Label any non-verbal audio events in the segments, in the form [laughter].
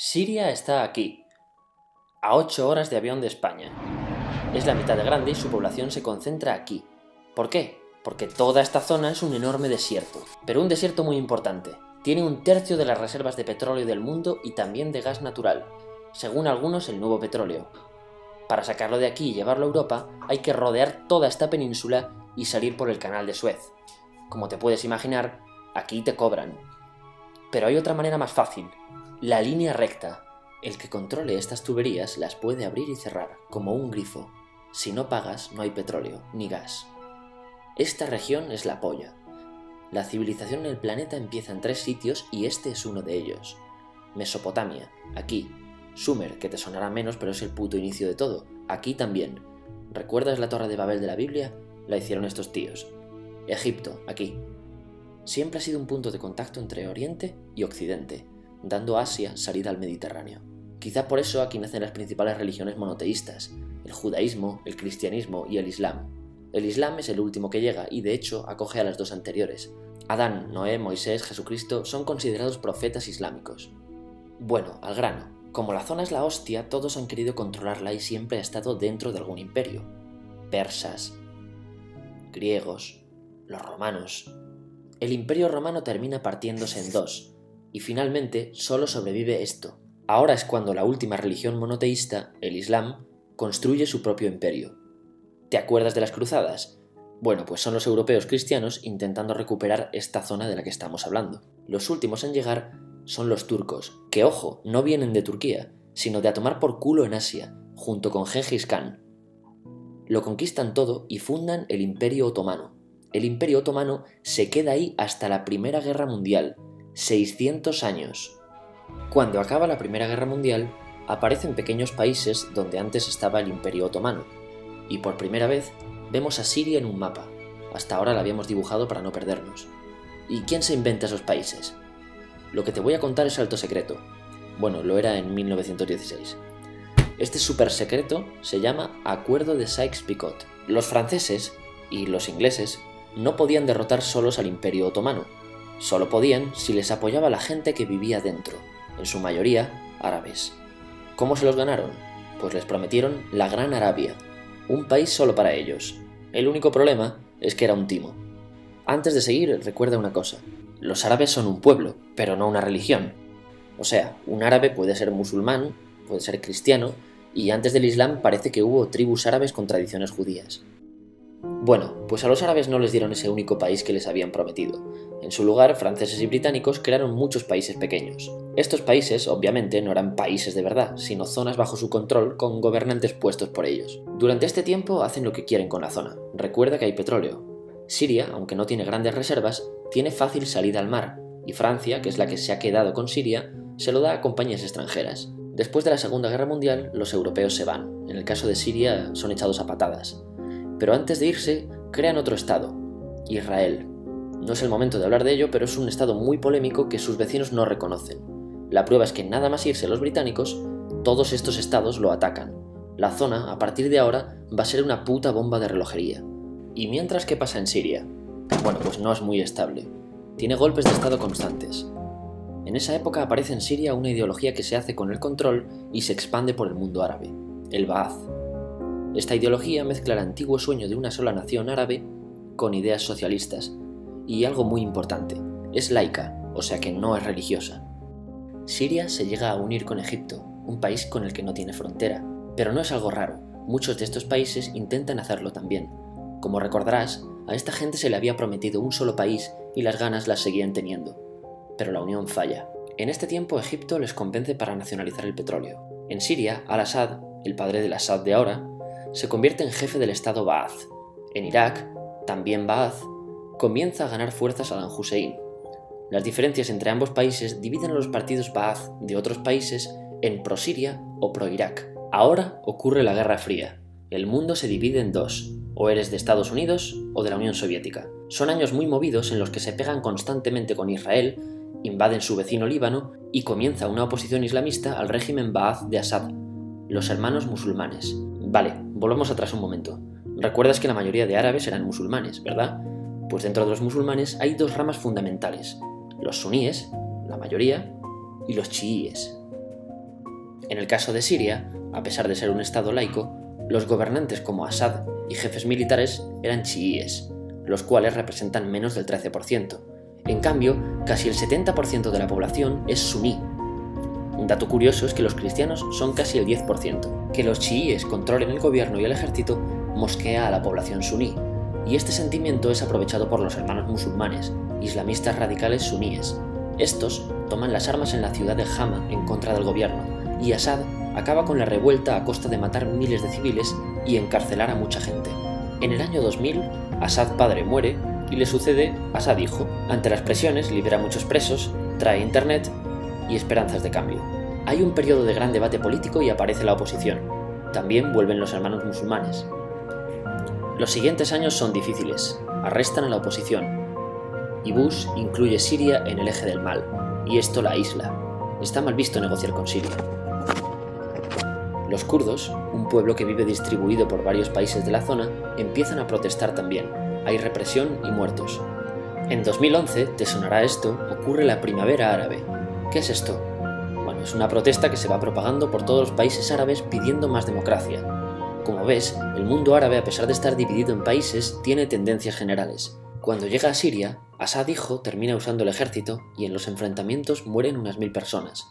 Siria está aquí, a 8 horas de avión de España. Es la mitad de grande y su población se concentra aquí. ¿Por qué? Porque toda esta zona es un enorme desierto, pero un desierto muy importante. Tiene un tercio de las reservas de petróleo del mundo y también de gas natural, según algunos el nuevo petróleo. Para sacarlo de aquí y llevarlo a Europa hay que rodear toda esta península y salir por el canal de Suez. Como te puedes imaginar, aquí te cobran. Pero hay otra manera más fácil, la línea recta. El que controle estas tuberías las puede abrir y cerrar, como un grifo. Si no pagas, no hay petróleo, ni gas. Esta región es la polla. La civilización en el planeta empieza en tres sitios y este es uno de ellos. Mesopotamia, aquí. Sumer, que te sonará menos, pero es el puto inicio de todo. Aquí también. ¿Recuerdas la Torre de Babel de la Biblia? La hicieron estos tíos. Egipto, aquí. Siempre ha sido un punto de contacto entre Oriente y Occidente dando a Asia salida al Mediterráneo. Quizá por eso aquí nacen las principales religiones monoteístas, el judaísmo, el cristianismo y el islam. El islam es el último que llega y de hecho acoge a las dos anteriores. Adán, Noé, Moisés, Jesucristo son considerados profetas islámicos. Bueno, al grano. Como la zona es la hostia, todos han querido controlarla y siempre ha estado dentro de algún imperio. Persas, griegos, los romanos. El imperio romano termina partiéndose en dos, y finalmente solo sobrevive esto. Ahora es cuando la última religión monoteísta, el Islam, construye su propio imperio. ¿Te acuerdas de las cruzadas? Bueno, pues son los europeos cristianos intentando recuperar esta zona de la que estamos hablando. Los últimos en llegar son los turcos, que ojo, no vienen de Turquía, sino de a tomar por culo en Asia, junto con Gengis Khan. Lo conquistan todo y fundan el Imperio Otomano. El Imperio Otomano se queda ahí hasta la Primera Guerra Mundial, 600 años. Cuando acaba la Primera Guerra Mundial, aparecen pequeños países donde antes estaba el Imperio Otomano, y por primera vez vemos a Siria en un mapa. Hasta ahora la habíamos dibujado para no perdernos. ¿Y quién se inventa esos países? Lo que te voy a contar es alto secreto. Bueno, lo era en 1916. Este super secreto se llama Acuerdo de Sykes-Picot. Los franceses y los ingleses no podían derrotar solos al Imperio Otomano, Solo podían si les apoyaba la gente que vivía dentro, en su mayoría árabes. ¿Cómo se los ganaron? Pues les prometieron la Gran Arabia, un país solo para ellos. El único problema es que era un timo. Antes de seguir, recuerda una cosa. Los árabes son un pueblo, pero no una religión. O sea, un árabe puede ser musulmán, puede ser cristiano, y antes del Islam parece que hubo tribus árabes con tradiciones judías. Bueno, pues a los árabes no les dieron ese único país que les habían prometido. En su lugar, franceses y británicos crearon muchos países pequeños. Estos países, obviamente, no eran países de verdad, sino zonas bajo su control con gobernantes puestos por ellos. Durante este tiempo hacen lo que quieren con la zona. Recuerda que hay petróleo. Siria, aunque no tiene grandes reservas, tiene fácil salida al mar, y Francia, que es la que se ha quedado con Siria, se lo da a compañías extranjeras. Después de la Segunda Guerra Mundial, los europeos se van. En el caso de Siria, son echados a patadas. Pero antes de irse, crean otro Estado, Israel. No es el momento de hablar de ello, pero es un Estado muy polémico que sus vecinos no reconocen. La prueba es que nada más irse los británicos, todos estos estados lo atacan. La zona, a partir de ahora, va a ser una puta bomba de relojería. ¿Y mientras qué pasa en Siria? Bueno, pues no es muy estable. Tiene golpes de estado constantes. En esa época aparece en Siria una ideología que se hace con el control y se expande por el mundo árabe, el Ba'ath, esta ideología mezcla el antiguo sueño de una sola nación árabe con ideas socialistas. Y algo muy importante, es laica, o sea que no es religiosa. Siria se llega a unir con Egipto, un país con el que no tiene frontera, pero no es algo raro, muchos de estos países intentan hacerlo también. Como recordarás, a esta gente se le había prometido un solo país y las ganas las seguían teniendo. Pero la unión falla. En este tiempo Egipto les convence para nacionalizar el petróleo. En Siria, Al-Assad, el padre del Assad de ahora, se convierte en jefe del Estado Ba'ath. En Irak, también Ba'ath, comienza a ganar fuerzas Saddam Hussein. Las diferencias entre ambos países dividen a los partidos Ba'ath de otros países en pro-Siria o pro-Irak. Ahora ocurre la Guerra Fría. El mundo se divide en dos, o eres de Estados Unidos o de la Unión Soviética. Son años muy movidos en los que se pegan constantemente con Israel, invaden su vecino Líbano y comienza una oposición islamista al régimen Ba'ath de Assad, los hermanos musulmanes. Vale, volvamos atrás un momento. Recuerdas que la mayoría de árabes eran musulmanes, ¿verdad? Pues dentro de los musulmanes hay dos ramas fundamentales, los suníes, la mayoría, y los chiíes. En el caso de Siria, a pesar de ser un Estado laico, los gobernantes como Assad y jefes militares eran chiíes, los cuales representan menos del 13%. En cambio, casi el 70% de la población es suní. Un dato curioso es que los cristianos son casi el 10%. Que los chiíes controlen el gobierno y el ejército mosquea a la población suní, y este sentimiento es aprovechado por los hermanos musulmanes, islamistas radicales suníes. Estos toman las armas en la ciudad de Hama en contra del gobierno, y Assad acaba con la revuelta a costa de matar miles de civiles y encarcelar a mucha gente. En el año 2000, Assad padre muere y le sucede Assad hijo. Ante las presiones libera muchos presos, trae internet y esperanzas de cambio. Hay un periodo de gran debate político y aparece la oposición. También vuelven los hermanos musulmanes. Los siguientes años son difíciles. Arrestan a la oposición. Y Bush incluye Siria en el eje del mal, y esto la isla. Está mal visto negociar con Siria. Los kurdos, un pueblo que vive distribuido por varios países de la zona, empiezan a protestar también. Hay represión y muertos. En 2011, te sonará esto, ocurre la Primavera Árabe. ¿Qué es esto? Bueno, es una protesta que se va propagando por todos los países árabes pidiendo más democracia. Como ves, el mundo árabe, a pesar de estar dividido en países, tiene tendencias generales. Cuando llega a Siria, Assad hijo termina usando el ejército y en los enfrentamientos mueren unas mil personas.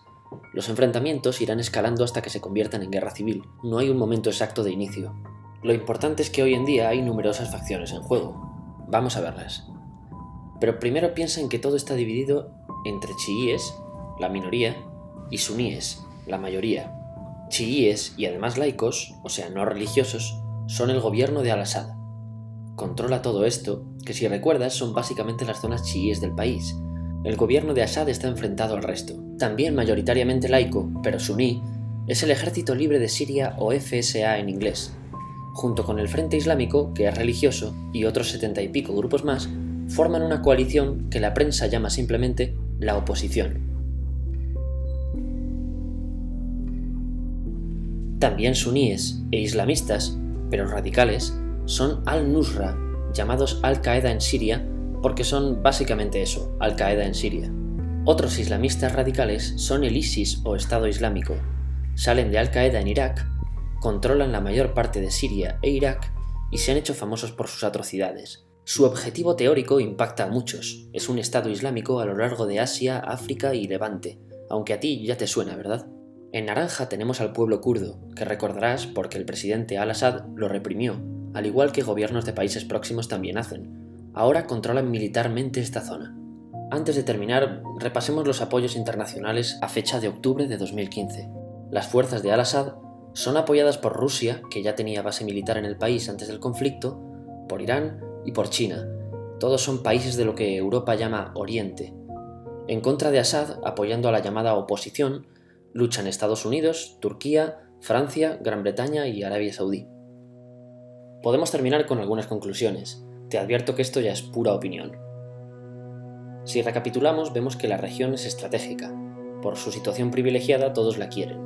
Los enfrentamientos irán escalando hasta que se conviertan en guerra civil. No hay un momento exacto de inicio. Lo importante es que hoy en día hay numerosas facciones en juego. Vamos a verlas. Pero primero piensa en que todo está dividido entre chiíes, la minoría, y suníes, la mayoría. Chiíes y además laicos, o sea, no religiosos, son el gobierno de Al-Assad. Controla todo esto, que si recuerdas son básicamente las zonas chiíes del país, el gobierno de Assad está enfrentado al resto. También mayoritariamente laico, pero suní, es el Ejército Libre de Siria o FSA en inglés. Junto con el Frente Islámico, que es religioso, y otros setenta y pico grupos más, forman una coalición que la prensa llama simplemente la oposición. También suníes e islamistas, pero radicales, son al-Nusra, llamados Al-Qaeda en Siria porque son básicamente eso, Al-Qaeda en Siria. Otros islamistas radicales son el ISIS o Estado Islámico. Salen de Al-Qaeda en Irak, controlan la mayor parte de Siria e Irak y se han hecho famosos por sus atrocidades. Su objetivo teórico impacta a muchos. Es un Estado Islámico a lo largo de Asia, África y Levante, aunque a ti ya te suena, ¿verdad? En naranja tenemos al pueblo kurdo, que recordarás porque el presidente al-Assad lo reprimió, al igual que gobiernos de países próximos también hacen, ahora controlan militarmente esta zona. Antes de terminar, repasemos los apoyos internacionales a fecha de octubre de 2015. Las fuerzas de Al-Assad son apoyadas por Rusia, que ya tenía base militar en el país antes del conflicto, por Irán y por China. Todos son países de lo que Europa llama Oriente. En contra de Assad, apoyando a la llamada oposición, luchan Estados Unidos, Turquía, Francia, Gran Bretaña y Arabia Saudí. Podemos terminar con algunas conclusiones. Te advierto que esto ya es pura opinión. Si recapitulamos, vemos que la región es estratégica. Por su situación privilegiada, todos la quieren.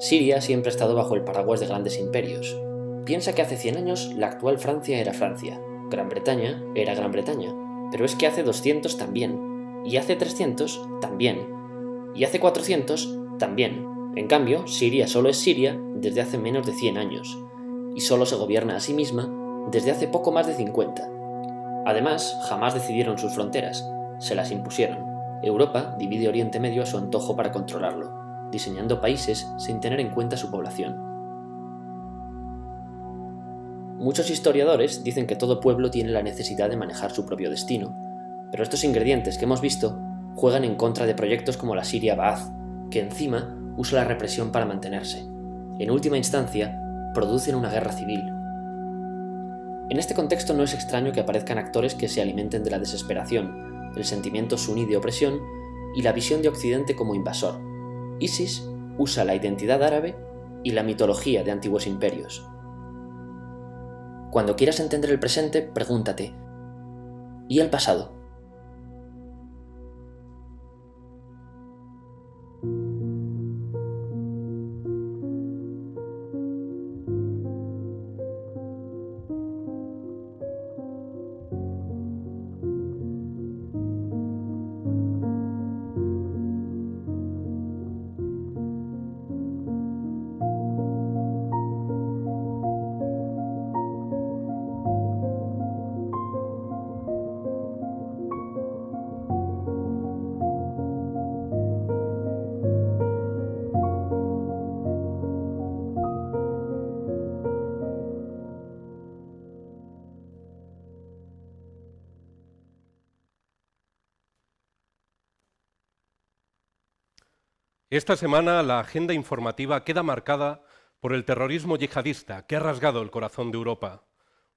Siria siempre ha estado bajo el paraguas de grandes imperios. Piensa que hace 100 años la actual Francia era Francia, Gran Bretaña era Gran Bretaña, pero es que hace 200 también, y hace 300 también, y hace 400 también. En cambio, Siria solo es Siria desde hace menos de 100 años, y solo se gobierna a sí misma desde hace poco más de 50. Además, jamás decidieron sus fronteras, se las impusieron. Europa divide Oriente Medio a su antojo para controlarlo, diseñando países sin tener en cuenta su población. Muchos historiadores dicen que todo pueblo tiene la necesidad de manejar su propio destino, pero estos ingredientes que hemos visto juegan en contra de proyectos como la Siria Baath, que encima usa la represión para mantenerse. En última instancia, producen una guerra civil, en este contexto no es extraño que aparezcan actores que se alimenten de la desesperación, el sentimiento suní de opresión y la visión de Occidente como invasor. ISIS usa la identidad árabe y la mitología de antiguos imperios. Cuando quieras entender el presente, pregúntate, ¿y el pasado? Esta semana la agenda informativa queda marcada por el terrorismo yihadista que ha rasgado el corazón de Europa.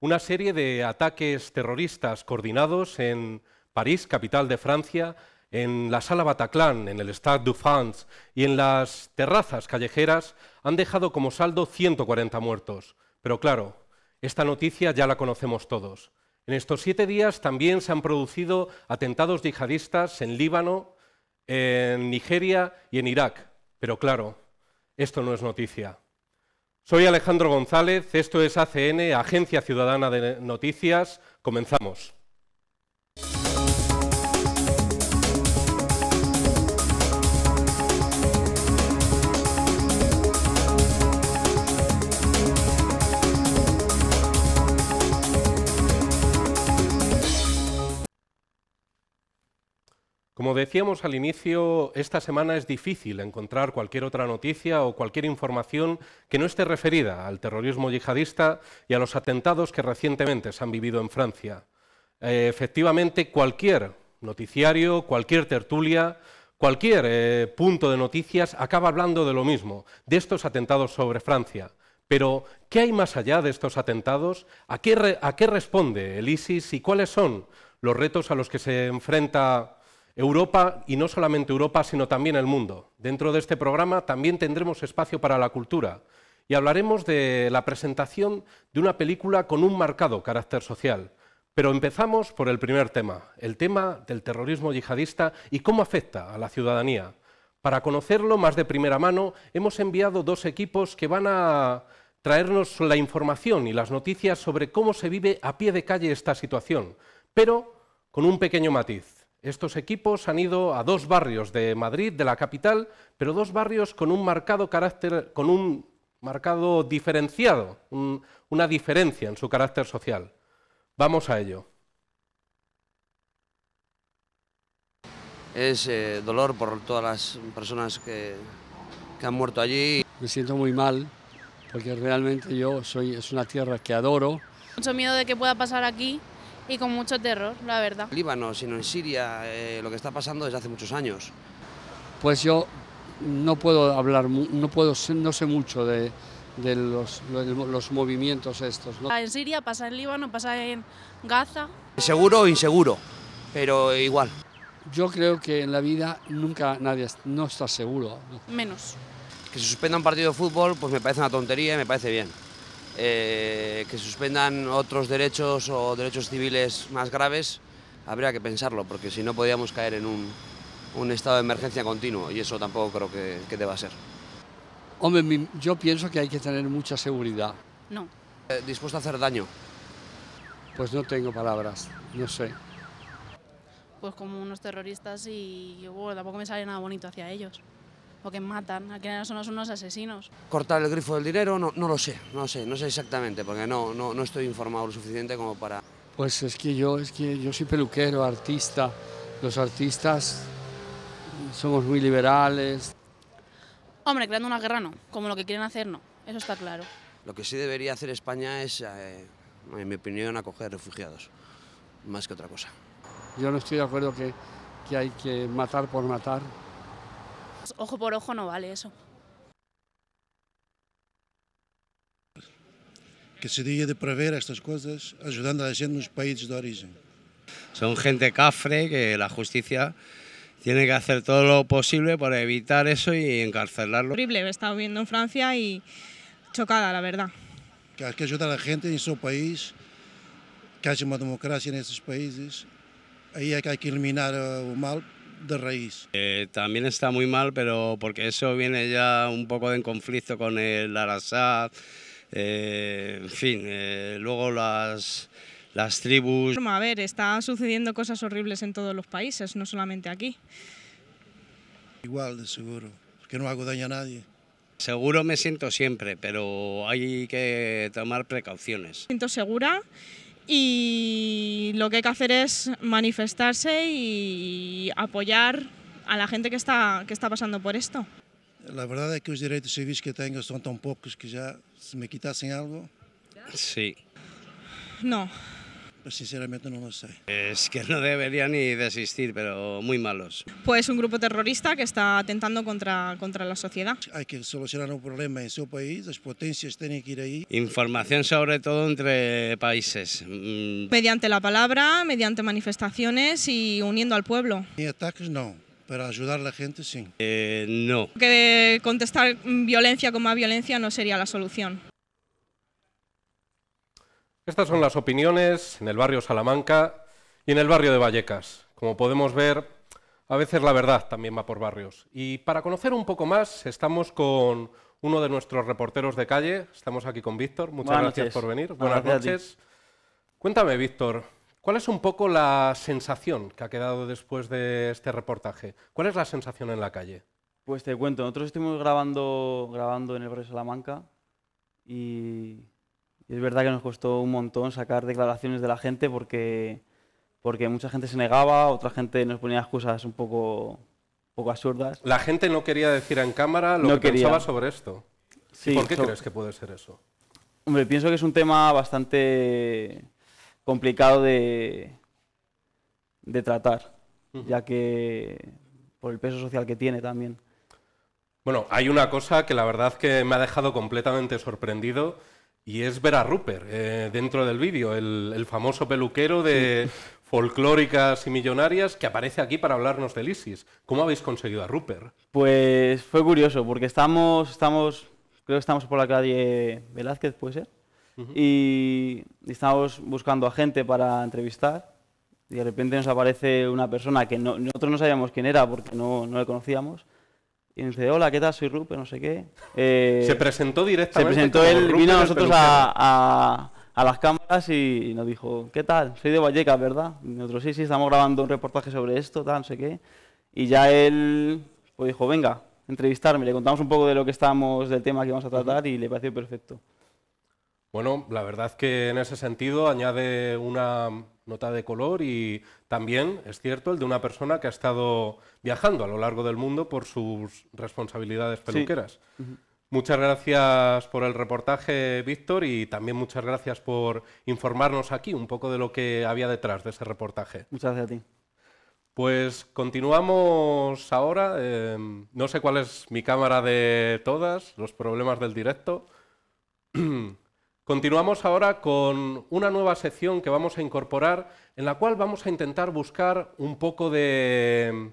Una serie de ataques terroristas coordinados en París, capital de Francia, en la sala Bataclan, en el Stade de France y en las terrazas callejeras han dejado como saldo 140 muertos. Pero claro, esta noticia ya la conocemos todos. En estos siete días también se han producido atentados yihadistas en Líbano, en Nigeria y en Irak. Pero claro, esto no es noticia. Soy Alejandro González, esto es ACN, Agencia Ciudadana de Noticias. Comenzamos. Como decíamos al inicio, esta semana es difícil encontrar cualquier otra noticia o cualquier información que no esté referida al terrorismo yihadista y a los atentados que recientemente se han vivido en Francia. Eh, efectivamente, cualquier noticiario, cualquier tertulia, cualquier eh, punto de noticias acaba hablando de lo mismo, de estos atentados sobre Francia. Pero, ¿qué hay más allá de estos atentados? ¿A qué, a qué responde el ISIS y cuáles son los retos a los que se enfrenta Europa, y no solamente Europa, sino también el mundo. Dentro de este programa también tendremos espacio para la cultura y hablaremos de la presentación de una película con un marcado carácter social. Pero empezamos por el primer tema, el tema del terrorismo yihadista y cómo afecta a la ciudadanía. Para conocerlo más de primera mano, hemos enviado dos equipos que van a traernos la información y las noticias sobre cómo se vive a pie de calle esta situación, pero con un pequeño matiz. Estos equipos han ido a dos barrios de Madrid, de la capital, pero dos barrios con un marcado carácter, con un marcado diferenciado, una diferencia en su carácter social. Vamos a ello. Es eh, dolor por todas las personas que, que han muerto allí. Me siento muy mal porque realmente yo soy es una tierra que adoro. Mucho miedo de que pueda pasar aquí y con mucho terror, la verdad. Líbano, sino en Siria, eh, lo que está pasando desde hace muchos años. Pues yo no puedo hablar, no, puedo, no sé mucho de, los, los, movimientos estos. ¿no? En Siria, pasa en Líbano, pasa en Gaza. Seguro o inseguro, pero igual. Yo creo que en la vida nunca nadie no está seguro. Menos. Que se suspenda un partido de fútbol, pues me parece una tontería y me parece bien. Eh, que suspendan otros derechos o derechos civiles más graves, habría que pensarlo, porque si no podríamos caer en un, un estado de emergencia continuo y eso tampoco creo que, que, deba ser. Hombre, yo pienso que hay que tener mucha seguridad. No. Eh, ¿Dispuesto a hacer daño? Pues no tengo palabras, no sé. Pues como unos terroristas y bueno, tampoco me sale nada bonito hacia ellos o que matan, aquí son unos asesinos. ¿Cortar el grifo del dinero? No, no lo sé, no sé, no sé exactamente, porque no, no, no estoy informado lo suficiente como para... Pues es que yo, es que yo soy peluquero, artista, los artistas somos muy liberales. Hombre, creando una guerra no, como lo que quieren hacer no, eso está claro. Lo que sí debería hacer España es, eh, en mi opinión, acoger refugiados, más que otra cosa. Yo no estoy de acuerdo que, que hay que matar por matar, ojo por ojo no vale eso. Que se diga de prever estas cosas ayudando a la gente en los países de origen. Son gente cafre que la justicia tiene que hacer todo lo posible para evitar eso y encarcelarlo. Horrible, he estado viendo en Francia y chocada, la verdad. Que hay que ayudar a la gente en su país, que haya una democracia en estos países. Ahí hay que eliminar el mal de raíz. Eh, también está muy mal, pero porque eso viene ya un poco en conflicto con el Arasad, eh, en fin, eh, luego las, las tribus. A ver, está sucediendo cosas horribles en todos los países, no solamente aquí. Igual, de seguro, que no hago daño a nadie. Seguro me siento siempre, pero hay que tomar precauciones. Me siento segura y lo que hay que hacer es manifestarse y apoyar a la gente que está, que está pasando por esto. La verdad es que los derechos civiles que tengo son tan pocos que ya, si me quitasen algo... Sí. No. Pues sinceramente no lo sé. Es que no debería ni de existir, pero muy malos. Pues un grupo terrorista que está atentando contra, contra la sociedad. Hay que solucionar un problema en su país, las potencias tienen que ir ahí. Información sobre todo entre países. Mm, Mediante la palabra, mediante manifestaciones y uniendo al pueblo. Y ataques no, pero ayudar a la gente sí. eh, no. Que contestar violencia con más violencia no sería la solución. Estas son las opiniones en el barrio Salamanca y en el barrio de Vallecas. Como podemos ver, a veces la verdad también va por barrios. Y para conocer un poco más, estamos con uno de nuestros reporteros de calle. Estamos aquí con Víctor. Muchas Buenas gracias noches. por venir. Buenas noches. Cuéntame, Víctor, ¿cuál es un poco la sensación que ha quedado después de este reportaje? ¿Cuál es la sensación en la calle? Pues te cuento, nosotros estuvimos grabando, grabando en el barrio Salamanca y, y es verdad que nos costó un montón sacar declaraciones de la gente porque, porque mucha gente se negaba, otra gente nos ponía excusas un poco, un poco absurdas. La gente no quería decir en cámara lo No que quería. pensaba sobre esto. ¿Y Sí, ¿Por qué so- crees que puede ser eso? Hombre, pienso que es un tema bastante complicado de, de tratar, ya que por el peso social que tiene también. Bueno, hay una cosa que la verdad que me ha dejado completamente sorprendido y es ver a Rupert eh, dentro del vídeo, el, el famoso peluquero de folclóricas y millonarias que aparece aquí para hablarnos del ISIS. ¿Cómo habéis conseguido a Rupert? Pues fue curioso, porque estamos, estamos, creo que estamos por la calle Velázquez, puede ser, y y estamos buscando a gente para entrevistar, y de repente nos aparece una persona que no- nosotros no sabíamos quién era porque no, no le conocíamos, y nos dice, hola, ¿qué tal? Soy Rupert, no sé qué. Eh, Se presentó se directamente. presentó como él, vino a nosotros a, a- a las cámaras y, nos dijo, ¿qué tal? Soy de Vallecas, ¿verdad? Y nosotros, sí, sí, estamos grabando un reportaje sobre esto, tal, no sé qué. Y ya él pues dijo, venga, entrevistarme. Le contamos un poco de lo que estábamos, del tema que íbamos a tratar y le pareció perfecto. Bueno, la verdad que en ese sentido añade una nota de color y también, es cierto, el de una persona que ha estado viajando a lo largo del mundo por sus responsabilidades peluqueras. Muchas gracias por el reportaje, Víctor, y también muchas gracias por informarnos aquí un poco de lo que había detrás de ese reportaje. Muchas gracias a ti. Pues continuamos ahora. eh, no sé cuál es mi cámara de todas, los problemas del directo. [clears throat] Continuamos ahora con una nueva sección que vamos a incorporar en la cual vamos a intentar buscar un poco de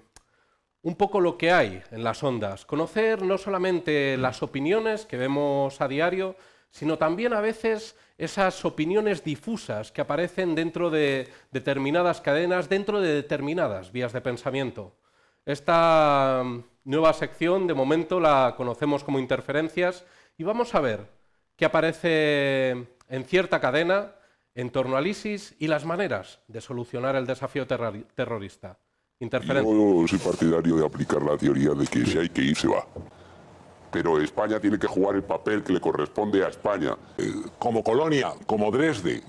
un poco lo que hay en las ondas, conocer no solamente las opiniones que vemos a diario, sino también a veces esas opiniones difusas que aparecen dentro de determinadas cadenas, dentro de determinadas vías de pensamiento. Esta nueva sección de momento la conocemos como interferencias y vamos a ver qué aparece en cierta cadena en torno al ISIS y las maneras de solucionar el desafío terrori- terrorista. Interferencia. Yo soy partidario de aplicar la teoría de que si hay que ir, se va. Pero España tiene que jugar el papel que le corresponde a España. Eh, Como colonia, como Dresde,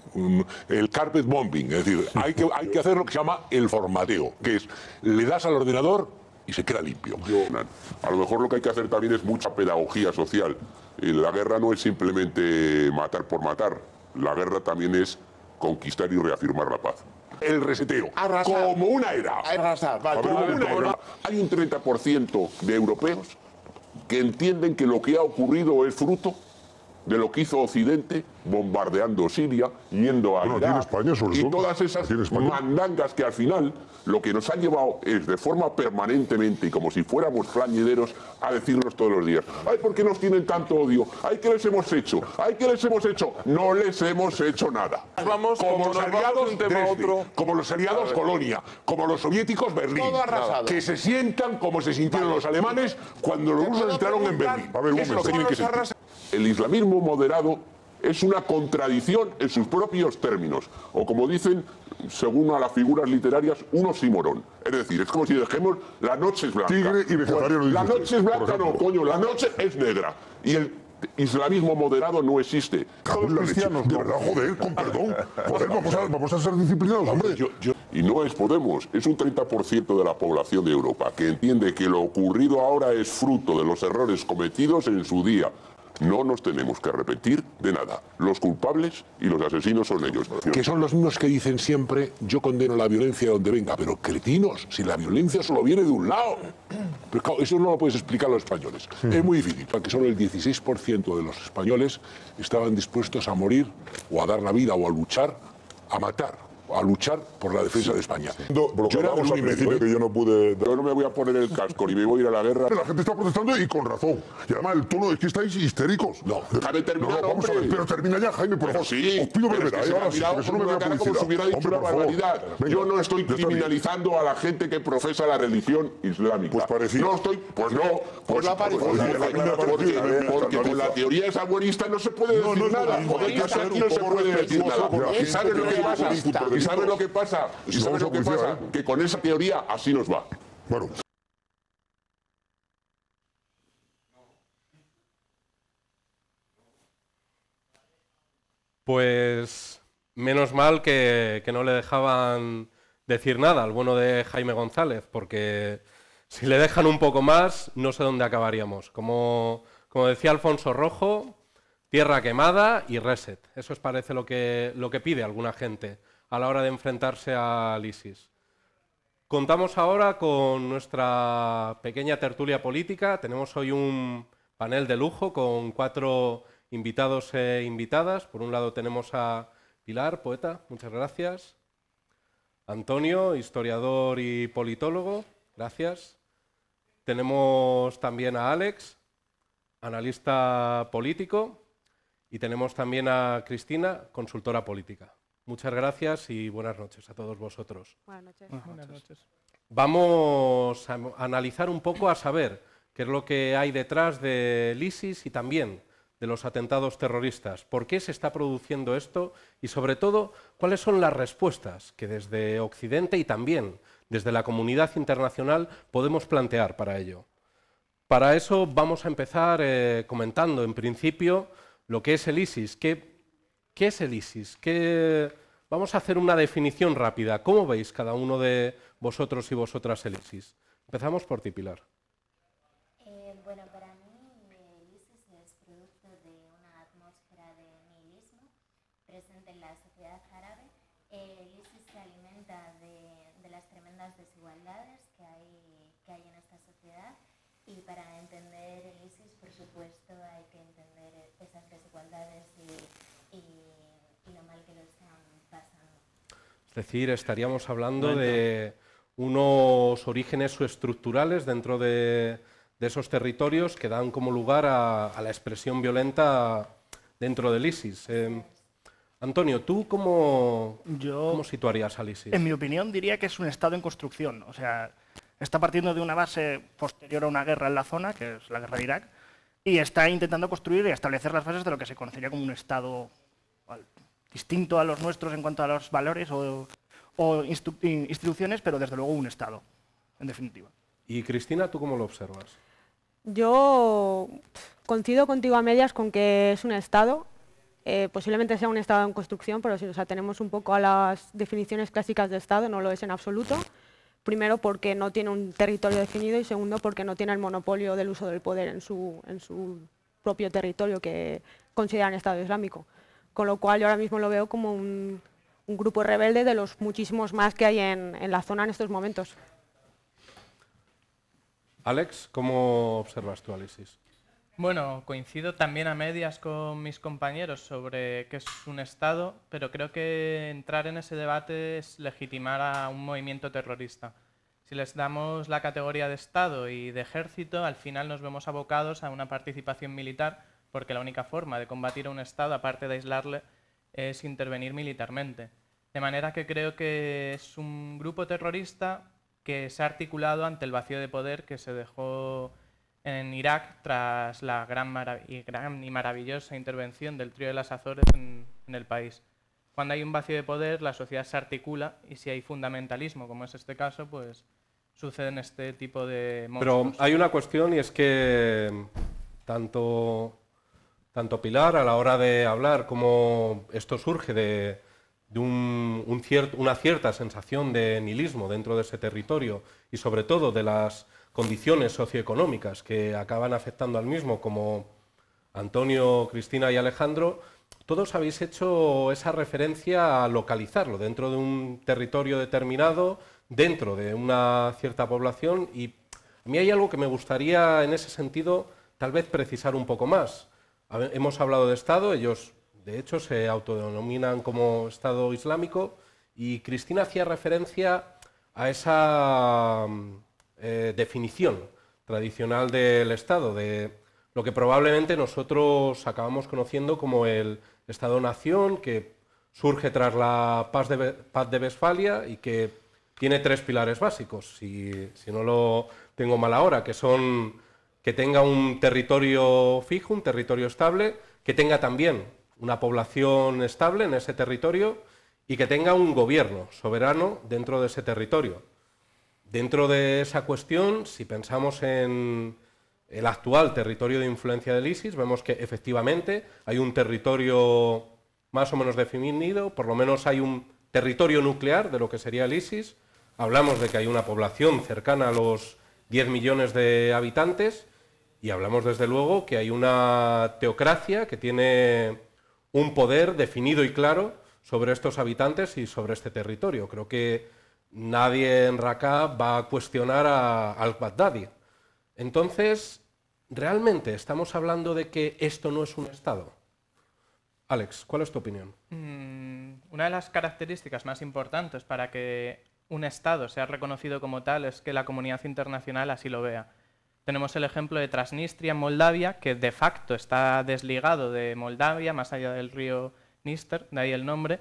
el carpet bombing. Es decir, hay que, hay que hacer lo que se llama el formateo, que es le das al ordenador y se queda limpio. A lo mejor lo que hay que hacer también es mucha pedagogía social. La guerra no es simplemente matar por matar. La guerra también es conquistar y reafirmar la paz. El reseteo. Como una era. Como una era. Hay un 30% de europeos que entienden que lo que ha ocurrido es fruto de lo que hizo Occidente bombardeando Siria, yendo a Bueno, aquí en Irak, España, sobre y todo. todas esas Aquí en España. mandangas que al final lo que nos han llevado es de forma permanentemente y como si fuéramos plañideros a decirnos todos los días, ay, ¿por qué nos tienen tanto odio? Ay, ¿qué les hemos hecho? Ay, ¿qué les hemos hecho? No les hemos hecho nada. Vamos, como como los aliados de un tema a Dresde, otro. como los aliados Colonia, como los soviéticos Berlín, que se sientan como se sintieron los alemanes cuando los rusos entraron en Berlín. A ver, un momento. El islamismo moderado es una contradicción en sus propios términos, o como dicen, según a las figuras literarias, un oxímoron. Es decir, es como si dejemos la noche es blanca. Tigre y vegetariano, Pues, la noche es blanca, no, coño, la noche es negra. Y el islamismo moderado no existe. En la leche. De verdad, joder, con perdón. Joder, vamos a, vamos a ser disciplinados, hombre. Yo- yo- y no es Podemos, es un 30% de la población de Europa que entiende que lo ocurrido ahora es fruto de los errores cometidos en su día No nos tenemos que arrepentir de nada. Los culpables y los asesinos son ellos. Que son los mismos que dicen siempre, yo condeno la violencia donde venga, pero cretinos, si la violencia solo viene de un lado. Pero claro, eso no lo puedes explicar a los españoles. Es muy difícil, porque solo el 16% de los españoles estaban dispuestos a morir o a dar la vida o a luchar, a matar a luchar por la defensa de España. Yo era un principio que yo no pude. Yo no me voy a poner el casco ni me voy a ir a la guerra. La gente está protestando y con razón. Y además el tono es que estáis histéricos. No, déjame terminar, no, vamos a ver, pero termina ya, Jaime, por favor. Sí, Os pido brevedad. es que ¿eh? Ahora sí, eso no me voy a como si hubiera dicho Hombre, una barbaridad. Venga, Yo no estoy criminalizando a la gente que profesa la religión islámica. Pues parecía. No estoy, pues no, pues Pues- la pues- porque, pues- porque, porque con la teoría sabuenista no se puede No, decir no nada. Joder, aquí no se puede decir nada. con la ¿Y gente sabes lo que pasa? Puntos de ¿Y sabes vista. lo que pasa? ¿Y Si sabes vamos lo que pasa? ¿eh? Que con esa teoría así nos va. Bueno, Pues menos mal que, que no le dejaban decir nada al bueno de Jaime González, porque si le dejan un poco más, no sé dónde acabaríamos. Como, como decía Alfonso Rojo, tierra quemada y reset. Eso es parece lo que, lo que pide alguna gente a la hora de enfrentarse al ISIS. Contamos ahora con nuestra pequeña tertulia política. Tenemos hoy un panel de lujo con cuatro invitados e invitadas. Por un lado tenemos a Pilar, poeta, muchas gracias. Antonio, historiador y politólogo, gracias. Tenemos también a Alex, analista político. Y tenemos también a Cristina, consultora política. Muchas gracias y buenas noches a todos vosotros. Buenas noches. Buenas noches. Vamos a analizar un poco a saber qué es lo que hay detrás del ISIS y también de los atentados terroristas. ¿Por qué se está produciendo esto? Y sobre todo, ¿cuáles son las respuestas que desde Occidente y también desde la comunidad internacional podemos plantear para ello? Para eso vamos a empezar eh, comentando en principio lo que es el ISIS. ¿Qué, qué es el ISIS? ¿Qué- Vamos a hacer una definición rápida. ¿Cómo veis cada uno de vosotros y vosotras el ISIS? Empezamos por ti, Pilar. Eh, bueno, para mí el ISIS es producto de una atmósfera de nihilismo presente en la sociedad árabe. Eh, el ISIS se alimenta de, de las tremendas desigualdades que hay, que hay en esta sociedad y para entender el ISIS, por supuesto, hay que entender esas desigualdades y, y- y lo mal que lo están pasando. Es decir, estaríamos hablando de unos orígenes estructurales dentro de, de esos territorios que dan como lugar a, a la expresión violenta dentro del ISIS. Eh, Antonio, ¿tú cómo, Yo- cómo situarías al ISIS? En mi opinión, diría que es un Estado en construcción. O sea, está partiendo de una base posterior a una guerra en la zona, que es la guerra de Irak, y está intentando construir y establecer las bases de lo que se conocería como un Estado distinto a los nuestros en cuanto a los valores o, o instu- in- instituciones, pero desde luego un Estado, en definitiva. Y Cristina, ¿tú cómo lo observas? Yo coincido contigo a medias con que es un Estado. eh, posiblemente sea un Estado en construcción, pero si nos atenemos un poco a las definiciones clásicas de Estado, no lo es en absoluto. Primero, porque no tiene un territorio definido y segundo, porque no tiene el monopolio del uso del poder en su, en su propio territorio que consideran Estado Islámico. Con lo cual, yo ahora mismo lo veo como un, un grupo rebelde de los muchísimos más que hay en, en la zona en estos momentos. Alex, ¿cómo observas tú al ISIS? Bueno, coincido también a medias con mis compañeros sobre que es un Estado, pero creo que entrar en ese debate es legitimar a un movimiento terrorista. Si les damos la categoría de Estado y de ejército, al final nos vemos abocados a una participación militar, porque la única forma de combatir a un Estado, aparte de aislarle, es intervenir militarmente. De manera que creo que es un grupo terrorista que se ha articulado ante el vacío de poder que se dejó en Irak tras la gran, y, gran y maravillosa intervención del trío de las Azores en, en el país. Cuando hay un vacío de poder, la sociedad se articula y si hay fundamentalismo, como es este caso, pues suceden este tipo de Pero monstruos. hay una cuestión y es que tanto, tanto Pilar a la hora de hablar como esto surge de, una cierta sensación de nihilismo dentro de ese territorio y sobre todo de las condiciones socioeconómicas que acaban afectando al mismo, como Antonio, Cristina y Alejandro, todos habéis hecho esa referencia a localizarlo dentro de un territorio determinado, dentro de una cierta población y a mí hay algo que me gustaría en ese sentido tal vez precisar un poco más. Hemos hablado de Estado, ellos de hecho se autodenominan como Estado Islámico y Cristina hacía referencia a esa eh, definición tradicional del Estado, de lo que probablemente nosotros acabamos conociendo como el Estado-Nación, que surge tras la paz de, paz de Westfalia y que tiene tres pilares básicos, si, si no lo tengo mal ahora, que son que tenga un territorio fijo, un territorio estable, que tenga también una población estable en ese territorio y que tenga un gobierno soberano dentro de ese territorio. Dentro de esa cuestión, si pensamos en el actual territorio de influencia del ISIS, vemos que efectivamente hay un territorio más o menos definido, por lo menos hay un territorio nuclear de lo que sería el ISIS. Hablamos de que hay una población cercana a los 10 millones de habitantes y hablamos desde luego que hay una teocracia que tiene un poder definido y claro sobre estos habitantes y sobre este territorio. Creo que nadie en Raqqa va a cuestionar a al-Baghdadi. Entonces, ¿realmente estamos hablando de que esto no es un Estado? Alex, ¿cuál es tu opinión? Mm, una de las características más importantes para que un Estado sea reconocido como tal es que la comunidad internacional así lo vea. Tenemos el ejemplo de Transnistria en Moldavia, que de facto está desligado de Moldavia, más allá del río Níster, de ahí el nombre,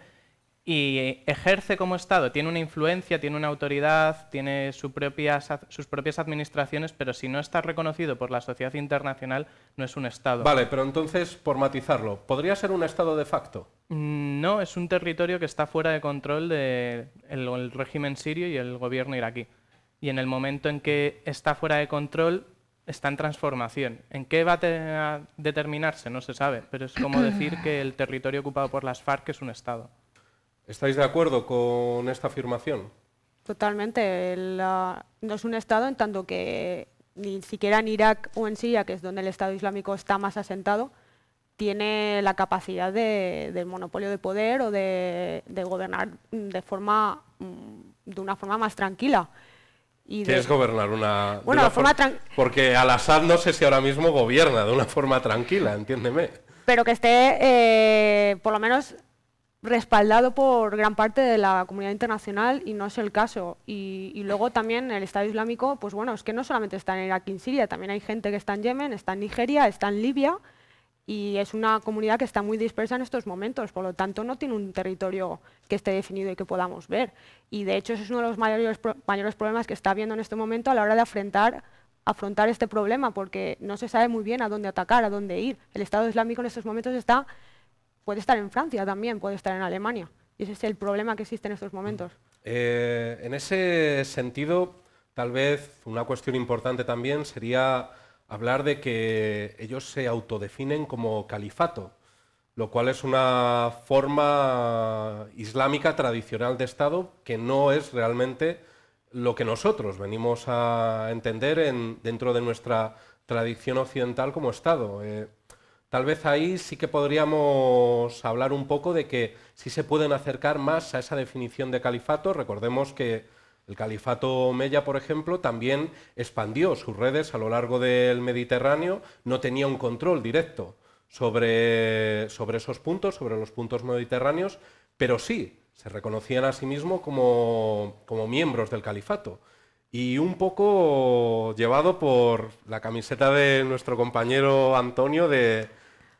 y ejerce como Estado, tiene una influencia, tiene una autoridad, tiene sus propias administraciones, pero si no está reconocido por la sociedad internacional, no es un Estado. Vale, pero entonces, por matizarlo, ¿podría ser un Estado de facto? Mm, no, es un territorio que está fuera de control del régimen sirio y el gobierno iraquí. Y en el momento en que está fuera de control, está en transformación. ¿En qué va a determinarse? No se sabe, pero es como decir que el territorio ocupado por las FARC es un Estado. ¿Estáis de acuerdo con esta afirmación? Totalmente. no es un Estado en tanto que ni siquiera en Irak o en Siria, que es donde el Estado Islámico está más asentado, tiene la capacidad de, del monopolio de poder o de, gobernar de, forma, mm, de una forma más tranquila. Y ¿Qué es gobernar una, bueno, forma, Porque Al-Assad no sé si ahora mismo gobierna de una forma tranquila, entiéndeme. Pero que esté, eh, por lo menos, respaldado por gran parte de la comunidad internacional y no es el caso. Y, luego también el Estado Islámico, pues bueno, es que no solamente está en Irak y en Siria, también hay gente que está en Yemen, está en Nigeria, está en Libia y es una comunidad que está muy dispersa en estos momentos, por lo tanto no tiene un territorio que esté definido y que podamos ver. Y de hecho ese es uno de los mayores, mayores problemas que está habiendo en este momento a la hora de afrontar afrontar este problema, porque no se sabe muy bien a dónde atacar, a dónde ir. El Estado Islámico en estos momentos está puede estar en Francia también, puede estar en Alemania. Y ese es el problema que existe en estos momentos. Eh, en ese sentido, tal vez una cuestión importante también sería hablar de que ellos se autodefinen como califato, lo cual es una forma islámica tradicional de Estado que no es realmente lo que nosotros venimos a entender en, dentro de nuestra tradición occidental como Estado. Eh, Tal vez ahí sí que podríamos hablar un poco de que sí se pueden acercar más a esa definición de califato. Recordemos que el califato Omeya, por ejemplo, también expandió sus redes a lo largo del Mediterráneo, no tenía un control directo sobre, sobre esos puntos, sobre los puntos mediterráneos, pero sí se reconocían a sí mismos como, como miembros del califato. Y un poco llevado por la camiseta de nuestro compañero Antonio de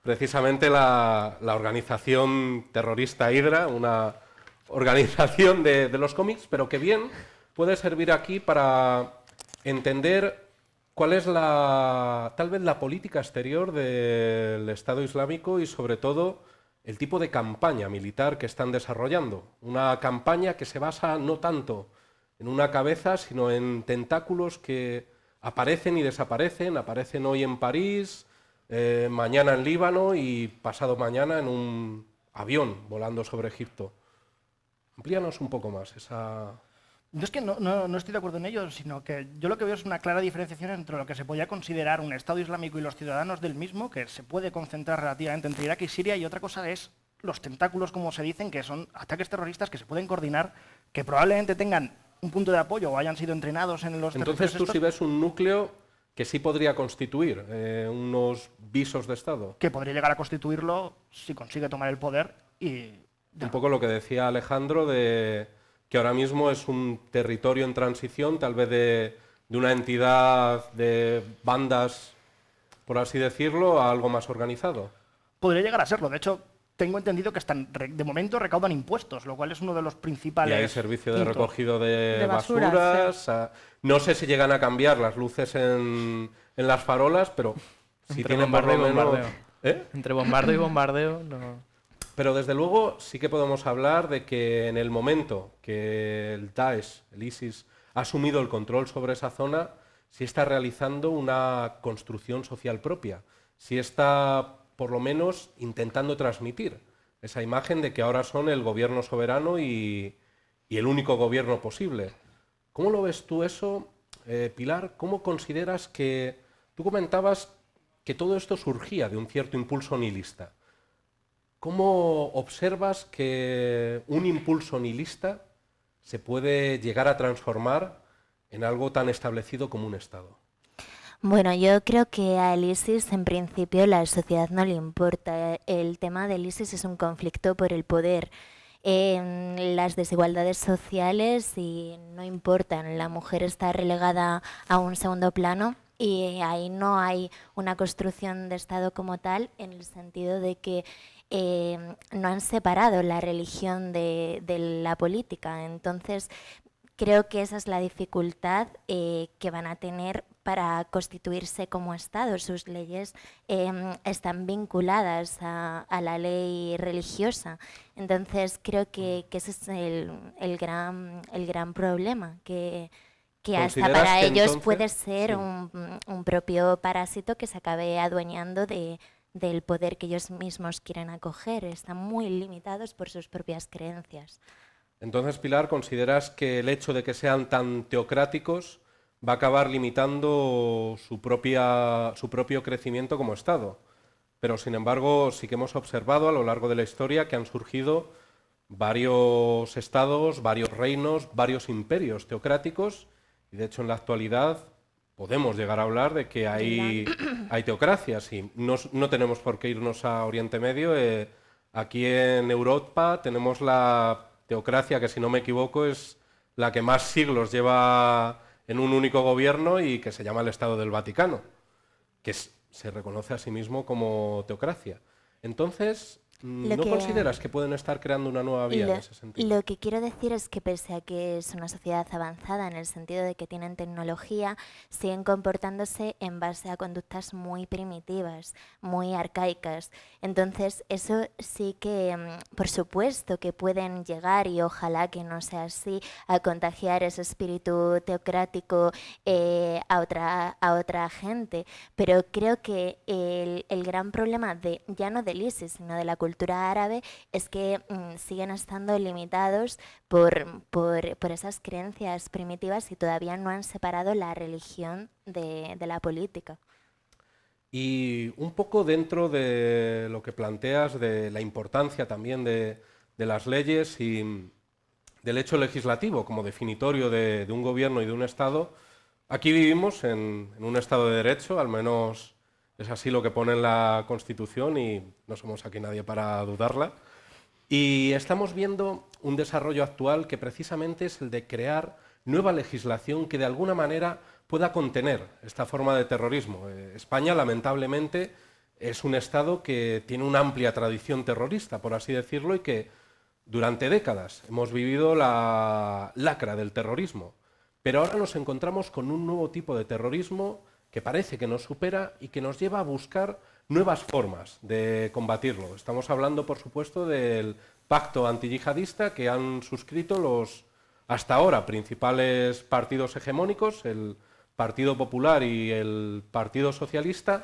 precisamente la, organización terrorista Hydra, una organización de, los cómics, pero que bien puede servir aquí para entender cuál es la tal vez la política exterior del Estado Islámico y sobre todo el tipo de campaña militar que están desarrollando. Una campaña que se basa no tanto en una cabeza, sino en tentáculos que aparecen y desaparecen, aparecen hoy en París, eh, mañana en Líbano y pasado mañana en un avión volando sobre Egipto. Amplíanos un poco más esa... Yo es que no, no, no, estoy de acuerdo en ello, sino que yo lo que veo es una clara diferenciación entre lo que se podía considerar un Estado Islámico y los ciudadanos del mismo, que se puede concentrar relativamente entre Irak y Siria, y otra cosa es los tentáculos, como se dicen, que son ataques terroristas que se pueden coordinar, que probablemente tengan un punto de apoyo o hayan sido entrenados en los Entonces tú si ves un núcleo que sí podría constituir eh, unos visos de Estado. Que podría llegar a constituirlo si consigue tomar el poder y... Un poco lo que decía Alejandro de que ahora mismo es un territorio en transición, tal vez de, una entidad de bandas, por así decirlo, a algo más organizado. Podría llegar a serlo. De hecho, tengo entendido que están de momento recaudan impuestos, lo cual es uno de los principales. Y hay servicio de recogido de, basuras. no sé si llegan a cambiar las luces en, las farolas, pero si tienen bombardeo bombardeo. ¿Eh? Entre bombardeo y bombardeo, no. Pero desde luego sí que podemos hablar de que en el momento que el Daesh, el ISIS, ha asumido el control sobre esa zona, sí está realizando una construcción social propia, sí está por lo menos intentando transmitir esa imagen de que ahora son el gobierno soberano y, el único gobierno posible. ¿Cómo lo ves tú eso, eh, Pilar? ¿Cómo consideras que... Tú comentabas que todo esto surgía de un cierto impulso nihilista. ¿Cómo observas que un impulso nihilista se puede llegar a transformar en algo tan establecido como un Estado? Bueno, yo creo que a ISIS en principio la sociedad no le importa. El tema del ISIS es un conflicto por el poder. las desigualdades sociales y no importan. La mujer está relegada a un segundo plano y ahí no hay una construcción de Estado como tal en el sentido de que Em, no han separado la religión de, la política. Entonces, creo que esa es la dificultad eh, que van a tener para constituirse como Estado. Sus leyes em, están vinculadas a, la ley religiosa. Entonces, creo que, ese es el, gran, el gran problema, que, que hasta para ellos puede ser un, un propio parásito que se acabe adueñando de del poder que ellos mismos quieren acoger, están muy limitados por sus propias creencias. Entonces, Pilar, ¿consideras que el hecho de que sean tan teocráticos va a acabar limitando su, propia, su propio crecimiento como Estado? Pero, sin embargo, sí que hemos observado a lo largo de la historia que han surgido varios estados, varios reinos, varios imperios teocráticos, y de hecho en la actualidad podemos llegar a hablar de que hay, hay [clears throat] teocracias y no, no, tenemos por qué irnos a Oriente Medio. Eh, aquí en Europa tenemos la teocracia que, si no me equivoco, es la que más siglos lleva en un único gobierno y que se llama el Estado del Vaticano, que se reconoce a sí mismo como teocracia. Entonces, ¿No consideras que pueden estar creando una nueva vía en ese sentido? Lo que quiero decir es que pese a que es una sociedad avanzada en el sentido de que tienen tecnología, siguen comportándose en base a conductas muy primitivas, muy arcaicas. Entonces, eso sí que, mm, por supuesto, que pueden llegar, y ojalá que no sea así, a contagiar ese espíritu teocrático eh, a, otra, a otra gente. Pero creo que el, el gran problema de, ya no del ISIS, sino de la cultura cultura árabe es que mm, siguen estando limitados por, por, esas creencias primitivas y todavía no han separado la religión de, la política. Y un poco dentro de lo que planteas de la importancia también de, las leyes y del hecho legislativo como definitorio de, un gobierno y de un Estado, aquí vivimos en, en un Estado de Derecho, al menos es así lo que pone en la Constitución y no somos aquí nadie para dudarla. Y estamos viendo un desarrollo actual que precisamente es el de crear nueva legislación que de alguna manera pueda contener esta forma de terrorismo. Eh, España, lamentablemente, es un Estado que tiene una amplia tradición terrorista, por así decirlo, y que durante décadas hemos vivido la lacra del terrorismo. Pero ahora nos encontramos con un nuevo tipo de terrorismo que parece que nos supera y que nos lleva a buscar nuevas formas de combatirlo. Estamos hablando, por supuesto, del pacto antiyihadista que han suscrito los hasta ahora principales partidos hegemónicos, el Partido Popular y el Partido Socialista,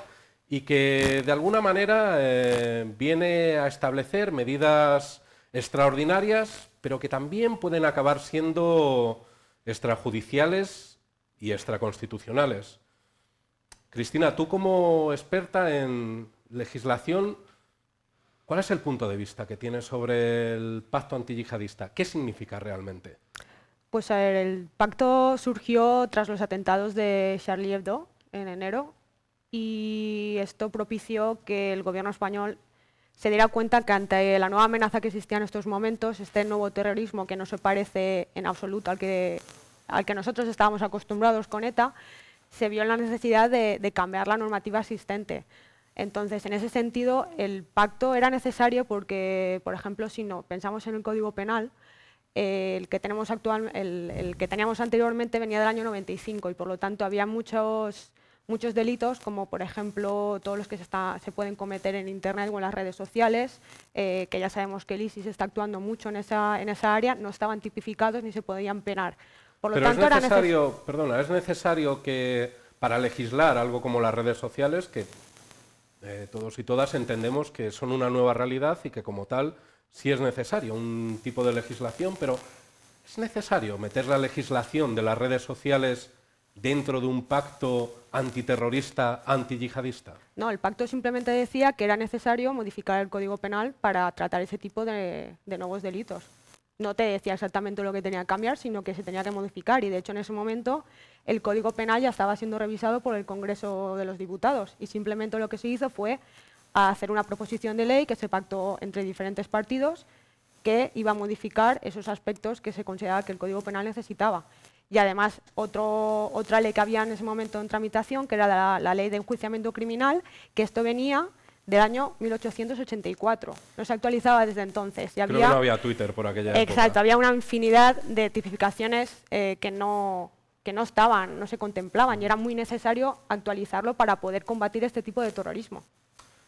y que de alguna manera eh, viene a establecer medidas extraordinarias, pero que también pueden acabar siendo extrajudiciales y extraconstitucionales. Cristina, tú como experta en legislación, ¿cuál es el punto de vista que tienes sobre el pacto antiyihadista? ¿Qué significa realmente? Pues el pacto surgió tras los atentados de Charlie Hebdo en enero y esto propició que el gobierno español se diera cuenta que ante la nueva amenaza que existía en estos momentos, este nuevo terrorismo que no se parece en absoluto al que, al que nosotros estábamos acostumbrados con ETA, se vio la necesidad de, cambiar la normativa existente. Entonces, en ese sentido, el pacto era necesario porque, por ejemplo, si no pensamos en el Código Penal, el, que tenemos actual, el, que teníamos anteriormente venía del año 95 y, por lo tanto, había muchos muchos delitos, como por ejemplo todos los que se, se pueden cometer en Internet o en las redes sociales, eh, que ya sabemos que el ISIS está actuando mucho en esa, en esa área, no estaban tipificados ni se podían penar. Por lo Pero tanto, es necesario, perdona, es necesario que para legislar algo como las redes sociales, que eh, todos y todas entendemos que son una nueva realidad y que como tal sí es necesario un tipo de legislación, pero ¿es necesario meter la legislación de las redes sociales dentro de un pacto antiterrorista, antiyihadista? No, el pacto simplemente decía que era necesario modificar el Código Penal para tratar ese tipo de, nuevos delitos. No te decía exactamente lo que tenía que cambiar, sino que se tenía que modificar. Y de hecho, en ese momento, el Código Penal ya estaba siendo revisado por el Congreso de los Diputados. Y simplemente lo que se hizo fue hacer una proposición de ley que se pactó entre diferentes partidos que iba a modificar esos aspectos que se consideraba que el Código Penal necesitaba y además otra ley que había en ese momento en tramitación, que era la, ley de enjuiciamiento criminal, que esto venía del año 1884. No se actualizaba desde entonces. Y había, no había Twitter por aquella época. Exacto, había una infinidad de tipificaciones eh, que, no, que no estaban, no se contemplaban y era muy necesario actualizarlo para poder combatir este tipo de terrorismo.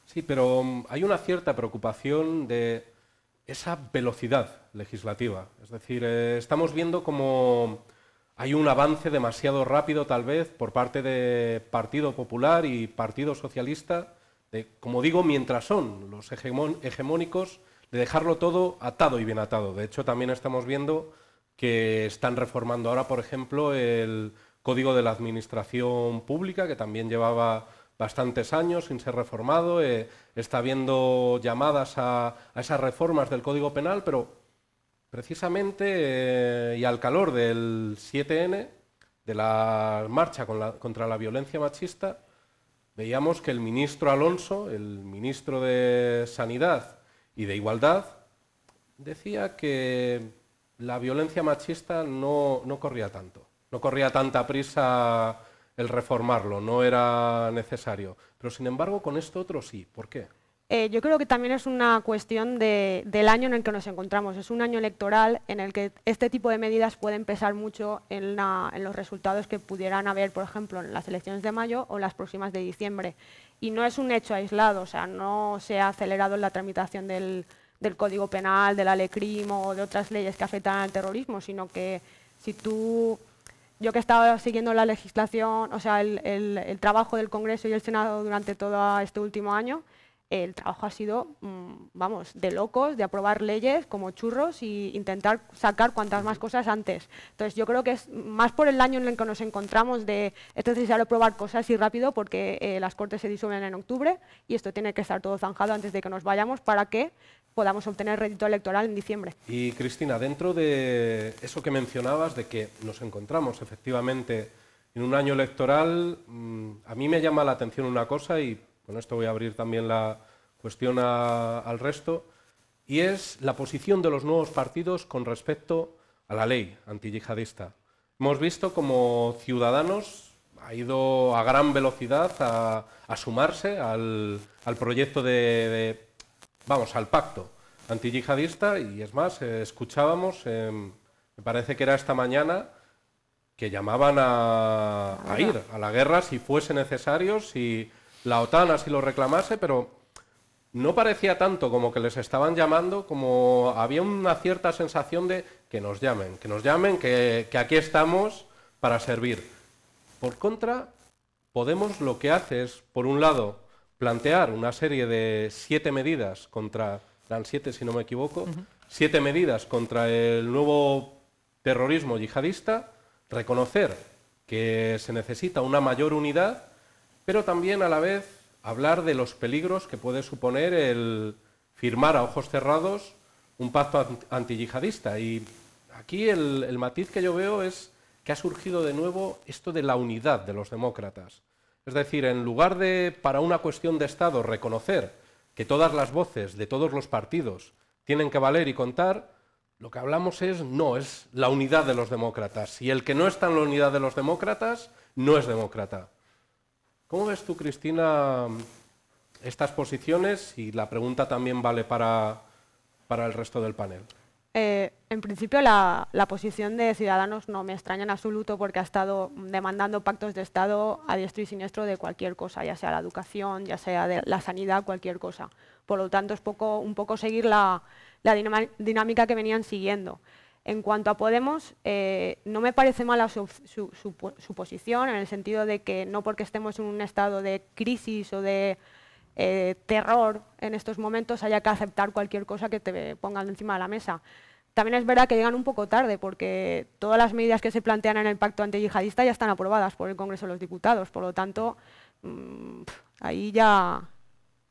Sí, pero mm, hay una cierta preocupación de esa velocidad legislativa. Es decir, eh, estamos viendo como hay un avance demasiado rápido, tal vez, por parte de Partido Popular y Partido Socialista, como digo, mientras son los hegemónicos, de dejarlo todo atado y bien atado. De hecho, también estamos viendo que están reformando ahora, por ejemplo, el Código de la Administración Pública, que también llevaba bastantes años sin ser reformado. Eh, está habiendo llamadas a, a esas reformas del Código Penal, pero Precisamente, eh, y al calor del 7N, de la marcha contra la violencia machista, veíamos que el ministro Alonso, el ministro de Sanidad y de Igualdad, decía que la violencia machista no, no corría tanto, no corría tanta prisa el reformarlo, no era necesario. Pero sin embargo, con esto otro sí. ¿Por qué? Eh, yo creo que también es una cuestión del año en el que nos encontramos. Es un año electoral en el que este tipo de medidas pueden pesar mucho en, los resultados que pudieran haber, por ejemplo, en las elecciones de mayo o las próximas de diciembre. Y no es un hecho aislado, o sea, no se ha acelerado la tramitación del, Código Penal, del ALECRIM o de otras leyes que afectan al terrorismo, sino que si tú yo que estaba siguiendo la legislación, o sea, el, trabajo del Congreso y el Senado durante todo este último año, el trabajo ha sido, mm, vamos, de locos, de aprobar leyes como churros e intentar sacar cuantas más cosas antes. Entonces yo creo que es más por el año en el que nos encontramos de es necesario aprobar cosas y rápido porque eh, las Cortes se disuelven en octubre y esto tiene que estar todo zanjado antes de que nos vayamos para que podamos obtener rédito electoral en diciembre. Y Cristina, dentro de eso que mencionabas, de que nos encontramos efectivamente en un año electoral, mm, a mí me llama la atención una cosa y con esto voy a abrir también la cuestión al resto, y es la posición de los nuevos partidos con respecto a la ley antiyihadista. Hemos visto como Ciudadanos ha ido a gran velocidad a, sumarse al, proyecto de, vamos, al pacto antiyihadista. Y es más, eh, escuchábamos, me parece que era esta mañana, que llamaban a, a, ir a la guerra si fuese necesario, si la OTAN así lo reclamase, pero no parecía tanto como que les estaban llamando, como había una cierta sensación de que nos llamen, que nos llamen, que, aquí estamos para servir. Por contra, Podemos lo que hace es, por un lado, plantear una serie de siete medidas contra, eran siete si no me equivoco, siete medidas contra el nuevo terrorismo yihadista, reconocer que se necesita una mayor unidad, pero también a la vez hablar de los peligros que puede suponer el firmar a ojos cerrados un pacto antiyihadista. Y aquí el, el matiz que yo veo es que ha surgido de nuevo esto de la unidad de los demócratas. Es decir, en lugar de, para una cuestión de Estado, reconocer que todas las voces de todos los partidos tienen que valer y contar, lo que hablamos es, no, es la unidad de los demócratas. Y el que no está en la unidad de los demócratas, no es demócrata. ¿Cómo ves tú, Cristina, estas posiciones? Y la pregunta también vale para, para el resto del panel. Eh, en principio la, posición de Ciudadanos no me extraña en absoluto porque ha estado demandando pactos de Estado a diestro y siniestro de cualquier cosa, ya sea la educación, ya sea de la sanidad, cualquier cosa. Por lo tanto, es poco, un poco seguir la, dinámica que venían siguiendo. En cuanto a Podemos, eh, no me parece mala su, posición en el sentido de que no porque estemos en un estado de crisis o de eh, terror en estos momentos haya que aceptar cualquier cosa que te pongan encima de la mesa. También es verdad que llegan un poco tarde porque todas las medidas que se plantean en el pacto antiyihadista ya están aprobadas por el Congreso de los Diputados. Por lo tanto, mm, ahí ya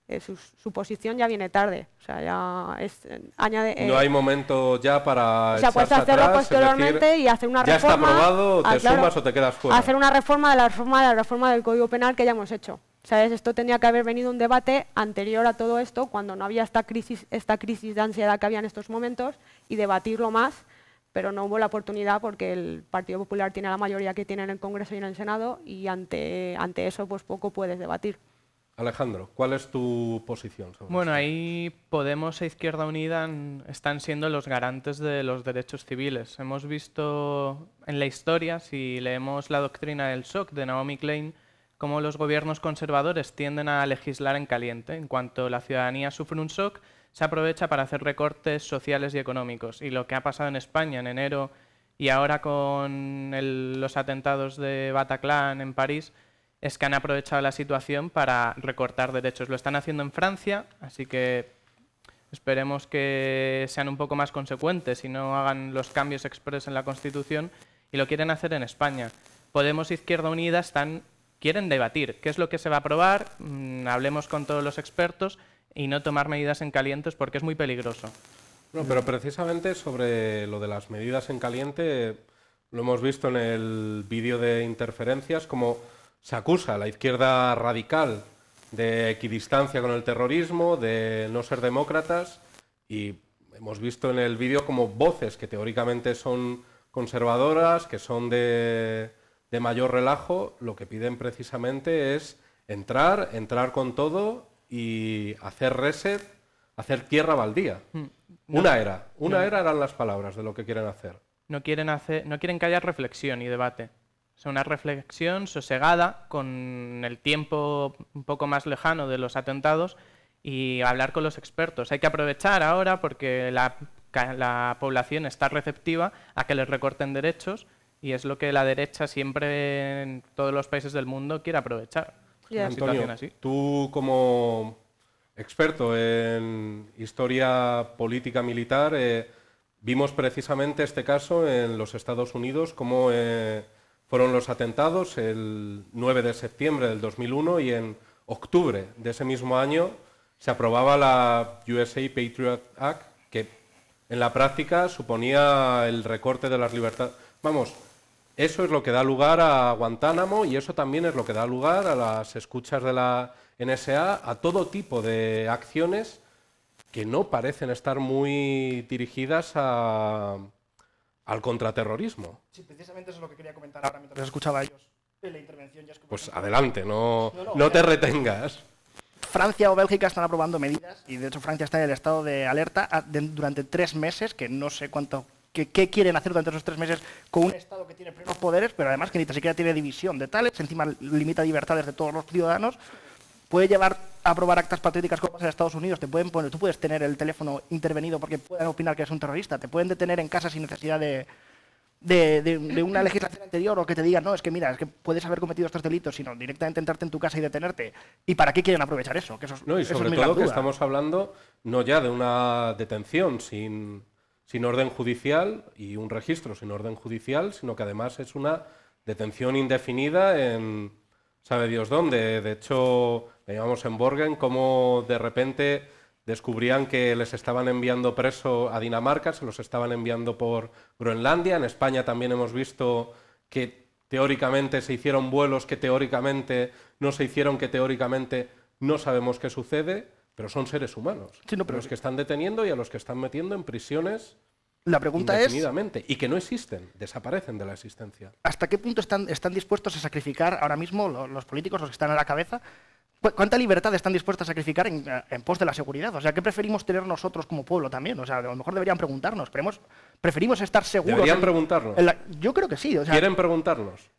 eh, su, posición ya viene tarde. O sea, ya es, eh, añade, no hay momento ya para. O sea, puedes hacerlo posteriormente y hacer una reforma. Ya está aprobado, te ah, sumas o te quedas fuera. Hacer una reforma de la reforma de la reforma del Código Penal que ya hemos hecho. ¿Sabes? Esto tenía que haber venido un debate anterior a todo esto, cuando no había esta crisis, esta crisis de ansiedad que había en estos momentos, y debatirlo más, pero no hubo la oportunidad porque el Partido Popular tiene la mayoría que tiene en el Congreso y en el Senado, y ante, ante eso pues poco puedes debatir. Alejandro, ¿cuál es tu posición? bueno, ahí Podemos e Izquierda Unida están siendo los garantes de los derechos civiles. Hemos visto en la historia, si leemos la doctrina del shock de Naomi Klein, cómo los gobiernos conservadores tienden a legislar en caliente. En cuanto la ciudadanía sufre un shock, se aprovecha para hacer recortes sociales y económicos. Y lo que ha pasado en España en enero y ahora con los atentados de Bataclan en París es que han aprovechado la situación para recortar derechos. Lo están haciendo en Francia, así que esperemos que sean un poco más consecuentes y no hagan los cambios express en la Constitución y lo quieren hacer en España. Podemos Izquierda Unida están quieren debatir qué es lo que se va a aprobar, mm, hablemos con todos los expertos y no tomar medidas en calientes porque es muy peligroso. No, pero precisamente sobre lo de las medidas en caliente, lo hemos visto en el vídeo de interferencias, como se acusa a la izquierda radical de equidistancia con el terrorismo, de no ser demócratas, y hemos visto en el vídeo como voces que teóricamente son conservadoras, que son de de mayor relajo, lo que piden precisamente es entrar, entrar con todo y hacer reset, hacer tierra baldía. Mm, una era, una era eran las palabras de lo que quieren hacer. No quieren, hacer, no quieren que haya reflexión y debate. O una reflexión sosegada con el tiempo un poco más lejano de los atentados y hablar con los expertos. Hay que aprovechar ahora porque la, la población está receptiva a que les recorten derechos y es lo que la derecha siempre en todos los países del mundo quiere aprovechar. Antonio, así. tú como experto en historia política militar, eh, vimos precisamente este caso en los Estados Unidos, cómo eh, fueron los atentados el 9 de septiembre del 2001 y en octubre de ese mismo año se aprobaba la USA Patriot Act, que en la práctica suponía el recorte de las libertades. Vamos, eso es lo que da lugar a Guantánamo y eso también es lo que da lugar a las escuchas de la NSA, a todo tipo de acciones que no parecen estar muy dirigidas a, al contraterrorismo. Sí, precisamente eso es lo que quería comentar ahora mientras escuchaba a ellos en la intervención. pues adelante, no, no, te retengas. Francia o Bélgica están aprobando medidas y de hecho Francia está en el estado de alerta durante tres meses, que no sé cuánto qué quieren hacer durante esos tres meses con un Estado que tiene plenos poderes, pero además que ni siquiera tiene división de tales, encima limita libertades de todos los ciudadanos, puede llevar aprobar actas patrióticas como pasa en Estados Unidos, te pueden poner, tú puedes tener el teléfono intervenido porque pueden opinar que es un terrorista, te pueden detener en casa sin necesidad de, de, una legislación anterior o que te digan, no, es que mira, es que puedes haber cometido estos delitos, sino directamente entrarte en tu casa y detenerte. ¿Y para qué quieren aprovechar eso? Que eso no, y sobre todo que estamos hablando no ya de una detención sin sin orden judicial y un registro sin orden judicial, sino que además es una detención indefinida en sabe Dios dónde. De hecho, veíamos en Borgen cómo de repente descubrían que les estaban enviando preso a Dinamarca, se los estaban enviando por Groenlandia. En España también hemos visto que teóricamente se hicieron vuelos que teóricamente no se hicieron, que teóricamente no sabemos qué sucede, pero son seres humanos. Los que están deteniendo y a los que están metiendo en prisiones la pregunta es... Y que no existen, desaparecen de la existencia. ¿Hasta qué punto están, están dispuestos a sacrificar ahora mismo los, políticos, los que están a la cabeza? ¿Cuánta libertad están dispuestos a sacrificar en, pos de la seguridad? O sea, ¿qué preferimos tener nosotros como pueblo también? O sea, a lo mejor deberían preguntarnos. Preferimos estar seguros... ¿Deberían preguntarnos? yo creo que sí. ¿Quieren preguntarnos?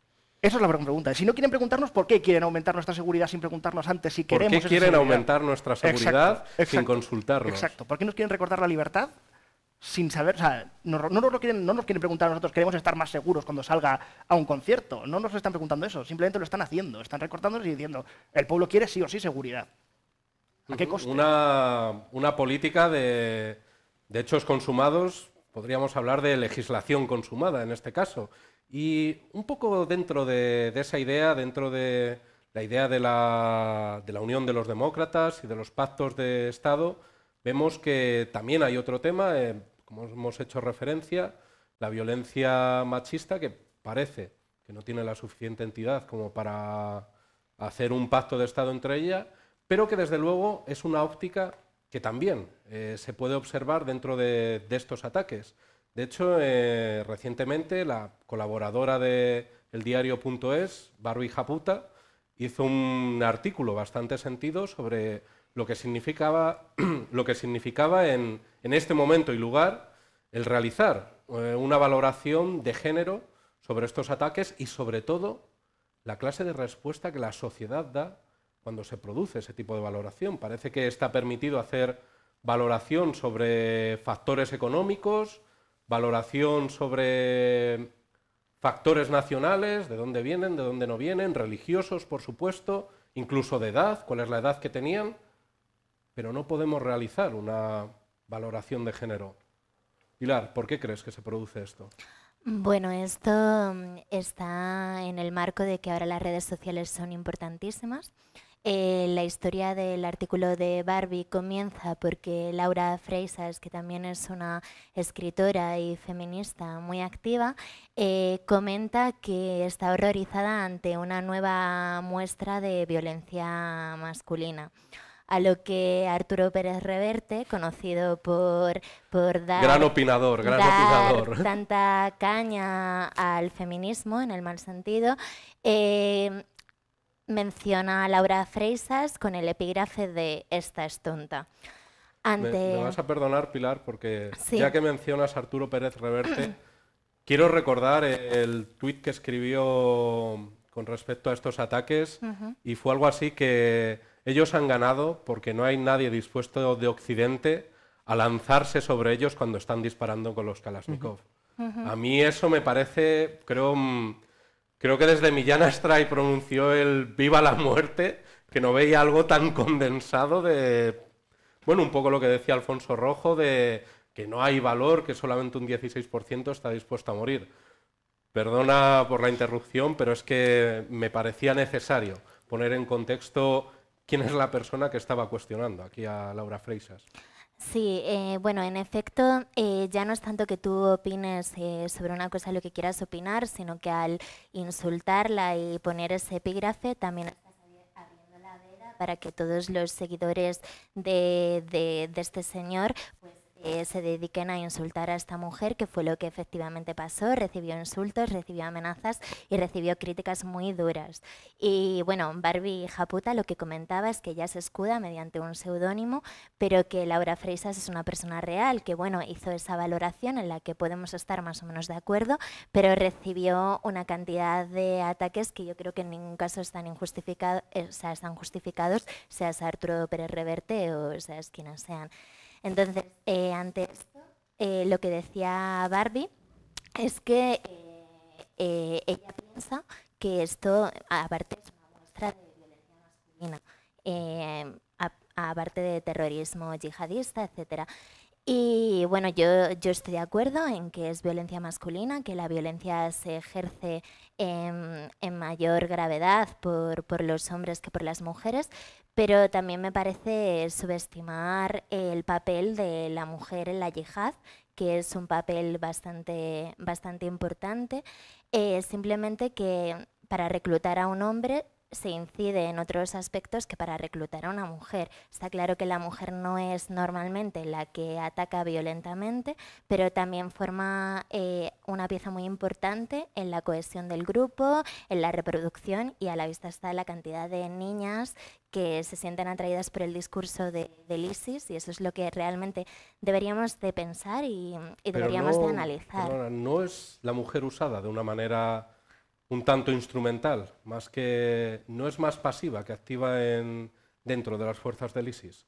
Esa es la pregunta. Si no quieren preguntarnos, ¿por qué quieren aumentar nuestra seguridad sin preguntarnos antes si queremos ¿Por qué quieren aumentar nuestra seguridad sin consultarnos? Exacto. ¿Por qué nos quieren recordar la libertad sin saber, o sea, no, nos lo quieren, no nos quieren preguntar a nosotros, queremos estar más seguros cuando salga a un concierto. No nos están preguntando eso, simplemente lo están haciendo. Están recortándonos y diciendo, el pueblo quiere sí o sí seguridad. ¿A qué coste? Una, una política de, de hechos consumados, podríamos hablar de legislación consumada en este caso. Y un poco dentro de, de esa idea, dentro de la idea de la, de la unión de los demócratas y de los pactos de Estado, Vemos que también hay otro tema, eh, como hemos hecho referencia, la violencia machista, que parece que no tiene la suficiente entidad como para hacer un pacto de Estado entre ella, pero que desde luego es una óptica que también eh, se puede observar dentro de, estos ataques. De hecho, eh, recientemente la colaboradora de el diario.es, Barbie Japuta, hizo un artículo bastante sentido sobre lo que significaba, [clears throat] lo que significaba en, este momento y lugar el realizar eh, una valoración de género sobre estos ataques y sobre todo la clase de respuesta que la sociedad da cuando se produce ese tipo de valoración. Parece que está permitido hacer valoración sobre factores económicos, valoración sobre factores nacionales, de dónde vienen, de dónde no vienen, religiosos, por supuesto, incluso de edad, cuál es la edad que tenían, pero no podemos realizar una valoración de género. Pilar, ¿por qué crees que se produce esto? Bueno, esto mm, está en el marco de que ahora las redes sociales son importantísimas. Eh, la historia del artículo de Barbie comienza porque Laura Freisas, que también es una escritora y feminista muy activa, eh, comenta que está horrorizada ante una nueva muestra de violencia masculina a lo que Arturo Pérez Reverte, conocido por, por dar, gran opinador, gran opinador. [laughs] tanta caña al feminismo, en el mal sentido, eh, menciona a Laura Freisas con el epígrafe de Esta es tonta. Me, vas a perdonar, Pilar, porque ya que mencionas a Arturo Pérez Reverte, [clears throat] quiero recordar el tuit que escribió con respecto a estos ataques y fue algo así que ellos han ganado porque no hay nadie dispuesto de Occidente a lanzarse sobre ellos cuando están disparando con los Kalashnikov. A mí eso me parece, creo, mm, creo que desde Millán Astray pronunció el viva la muerte, que no veía algo tan [laughs] condensado de, bueno, un poco lo que decía Alfonso Rojo, de que no hay valor, que solamente un 16% está dispuesto a morir. Perdona por la interrupción, pero es que me parecía necesario poner en contexto quién es la persona que estaba cuestionando aquí a Laura Freisas. Sí, eh, bueno, en efecto, eh, ya no es tanto que tú opines eh, sobre una cosa lo que quieras opinar, sino que al insultarla y poner ese epígrafe también abriendo la veda para que todos los seguidores de, de, de este señor pues, se dediquen a insultar a esta mujer, que fue lo que efectivamente pasó. Recibió insultos, recibió amenazas y recibió críticas muy duras. Y bueno, Barbie Japuta lo que comentaba es que ella se escuda mediante un seudónimo, pero que Laura Freisas es una persona real, que bueno, hizo esa valoración en la que podemos estar más o menos de acuerdo, pero recibió una cantidad de ataques que yo creo que en ningún caso están, injustificados, eh, o sea, están justificados, seas Arturo Pérez Reverte o seas quienes sean. Entonces, eh, ante esto, eh, lo que decía Barbie es que eh, ella piensa que esto, aparte, es una muestra de violencia masculina, aparte de terrorismo yihadista, etc. Y bueno, yo, yo estoy de acuerdo en que es violencia masculina, que la violencia se ejerce en, mayor gravedad por, por los hombres que por las mujeres, pero también me parece subestimar el papel de la mujer en la yihad, que es un papel bastante, bastante importante. Eh, simplemente que para reclutar a un hombre se incide en otros aspectos que para reclutar a una mujer. Está claro que la mujer no es normalmente la que ataca violentamente, pero también forma eh, una pieza muy importante en la cohesión del grupo, en la reproducción y a la vista está la cantidad de niñas que se sienten atraídas por el discurso de, del ISIS y eso es lo que realmente deberíamos de pensar y, y deberíamos de analizar. Perdona, no es la mujer usada de una manera un tanto instrumental, más que no es más pasiva que activa en, dentro de las fuerzas del ISIS.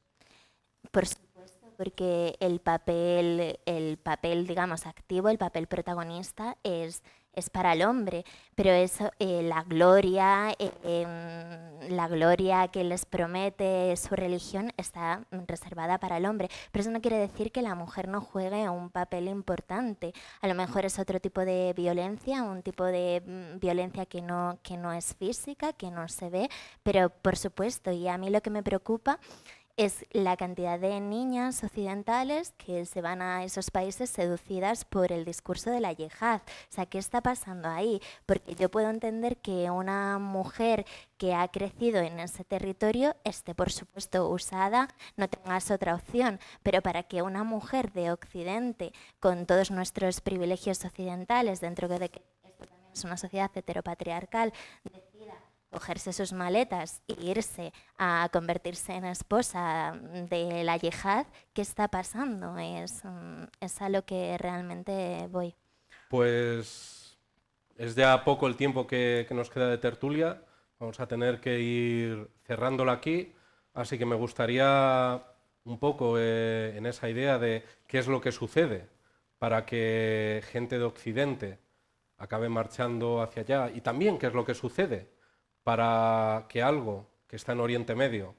Por supuesto, porque el papel, el papel, digamos, activo, el papel protagonista es es para el hombre, pero eso, eh, la gloria, em, la gloria que les promete su religión está reservada para el hombre. Pero eso no quiere decir que la mujer no juegue un papel importante. A lo mejor es otro tipo de violencia, un tipo de mm, violencia que no, que no es física, que no se ve, pero por supuesto, y a mí lo que me preocupa es la cantidad de niñas occidentales que se van a esos países seducidas por el discurso de la yihad. O sea, ¿qué está pasando ahí? Porque yo puedo entender que una mujer que ha crecido en ese territorio esté, por supuesto, usada, no tengas otra opción, pero para que una mujer de Occidente, con todos nuestros privilegios occidentales, dentro de que esto también es una sociedad heteropatriarcal, cogerse sus maletas e irse a convertirse en esposa de la yihad, ¿qué está pasando? Es, mm, es a lo que realmente voy. Pues es ya poco el tiempo que, nos queda de tertulia. Vamos a tener que ir cerrándola aquí. Así que me gustaría un poco eh, en esa idea de qué es lo que sucede para que gente de Occidente acabe marchando hacia allá y también qué es lo que sucede para que algo que está en Oriente Medio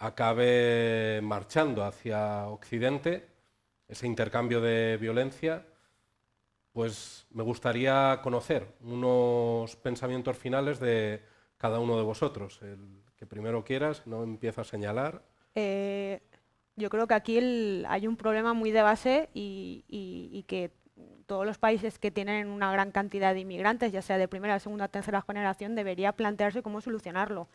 acabe marchando hacia Occidente, ese intercambio de violencia, pues me gustaría conocer unos pensamientos finales de cada uno de vosotros. El que primero quieras, no empiezo a señalar. Eh, yo creo que aquí hay un problema muy de base y que todos los países que tienen una gran cantidad de inmigrantes, ya sea de primera, segunda, tercera generación, debería plantearse cómo solucionarlo.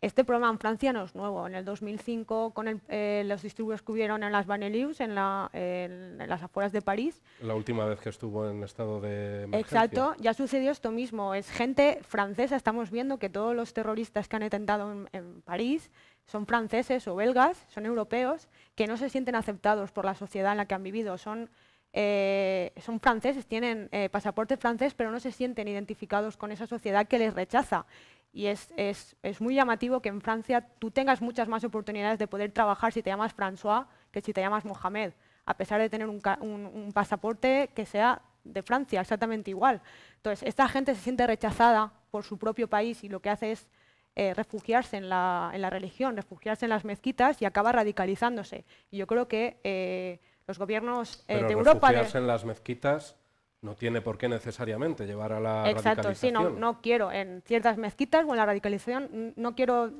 Este problema en Francia no es nuevo. En el 2005, con eh, los disturbios que hubieron en las Banlieues, en, en, las afueras de París. La última vez que estuvo en estado de emergencia. Exacto, ya sucedió esto mismo. Es gente francesa, estamos viendo que todos los terroristas que han intentado en, en París son franceses o belgas, son europeos, que no se sienten aceptados por la sociedad en la que han vivido. Son eh, son franceses, tienen eh, pasaporte francés, pero no se sienten identificados con esa sociedad que les rechaza. Y es, es, es, muy llamativo que en Francia tú tengas muchas más oportunidades de poder trabajar si te llamas François que si te llamas Mohamed, a pesar de tener un, pasaporte que sea de Francia, exactamente igual. Entonces, esta gente se siente rechazada por su propio país y lo que hace es eh, refugiarse en la, en la, religión, refugiarse en las mezquitas y acaba radicalizándose. Y yo creo que los gobiernos eh, de Europa... Refugiarse en las mezquitas no tiene por qué necesariamente llevar a la Exacto, sí, no, no quiero en ciertas mezquitas o en la radicalización, no quiero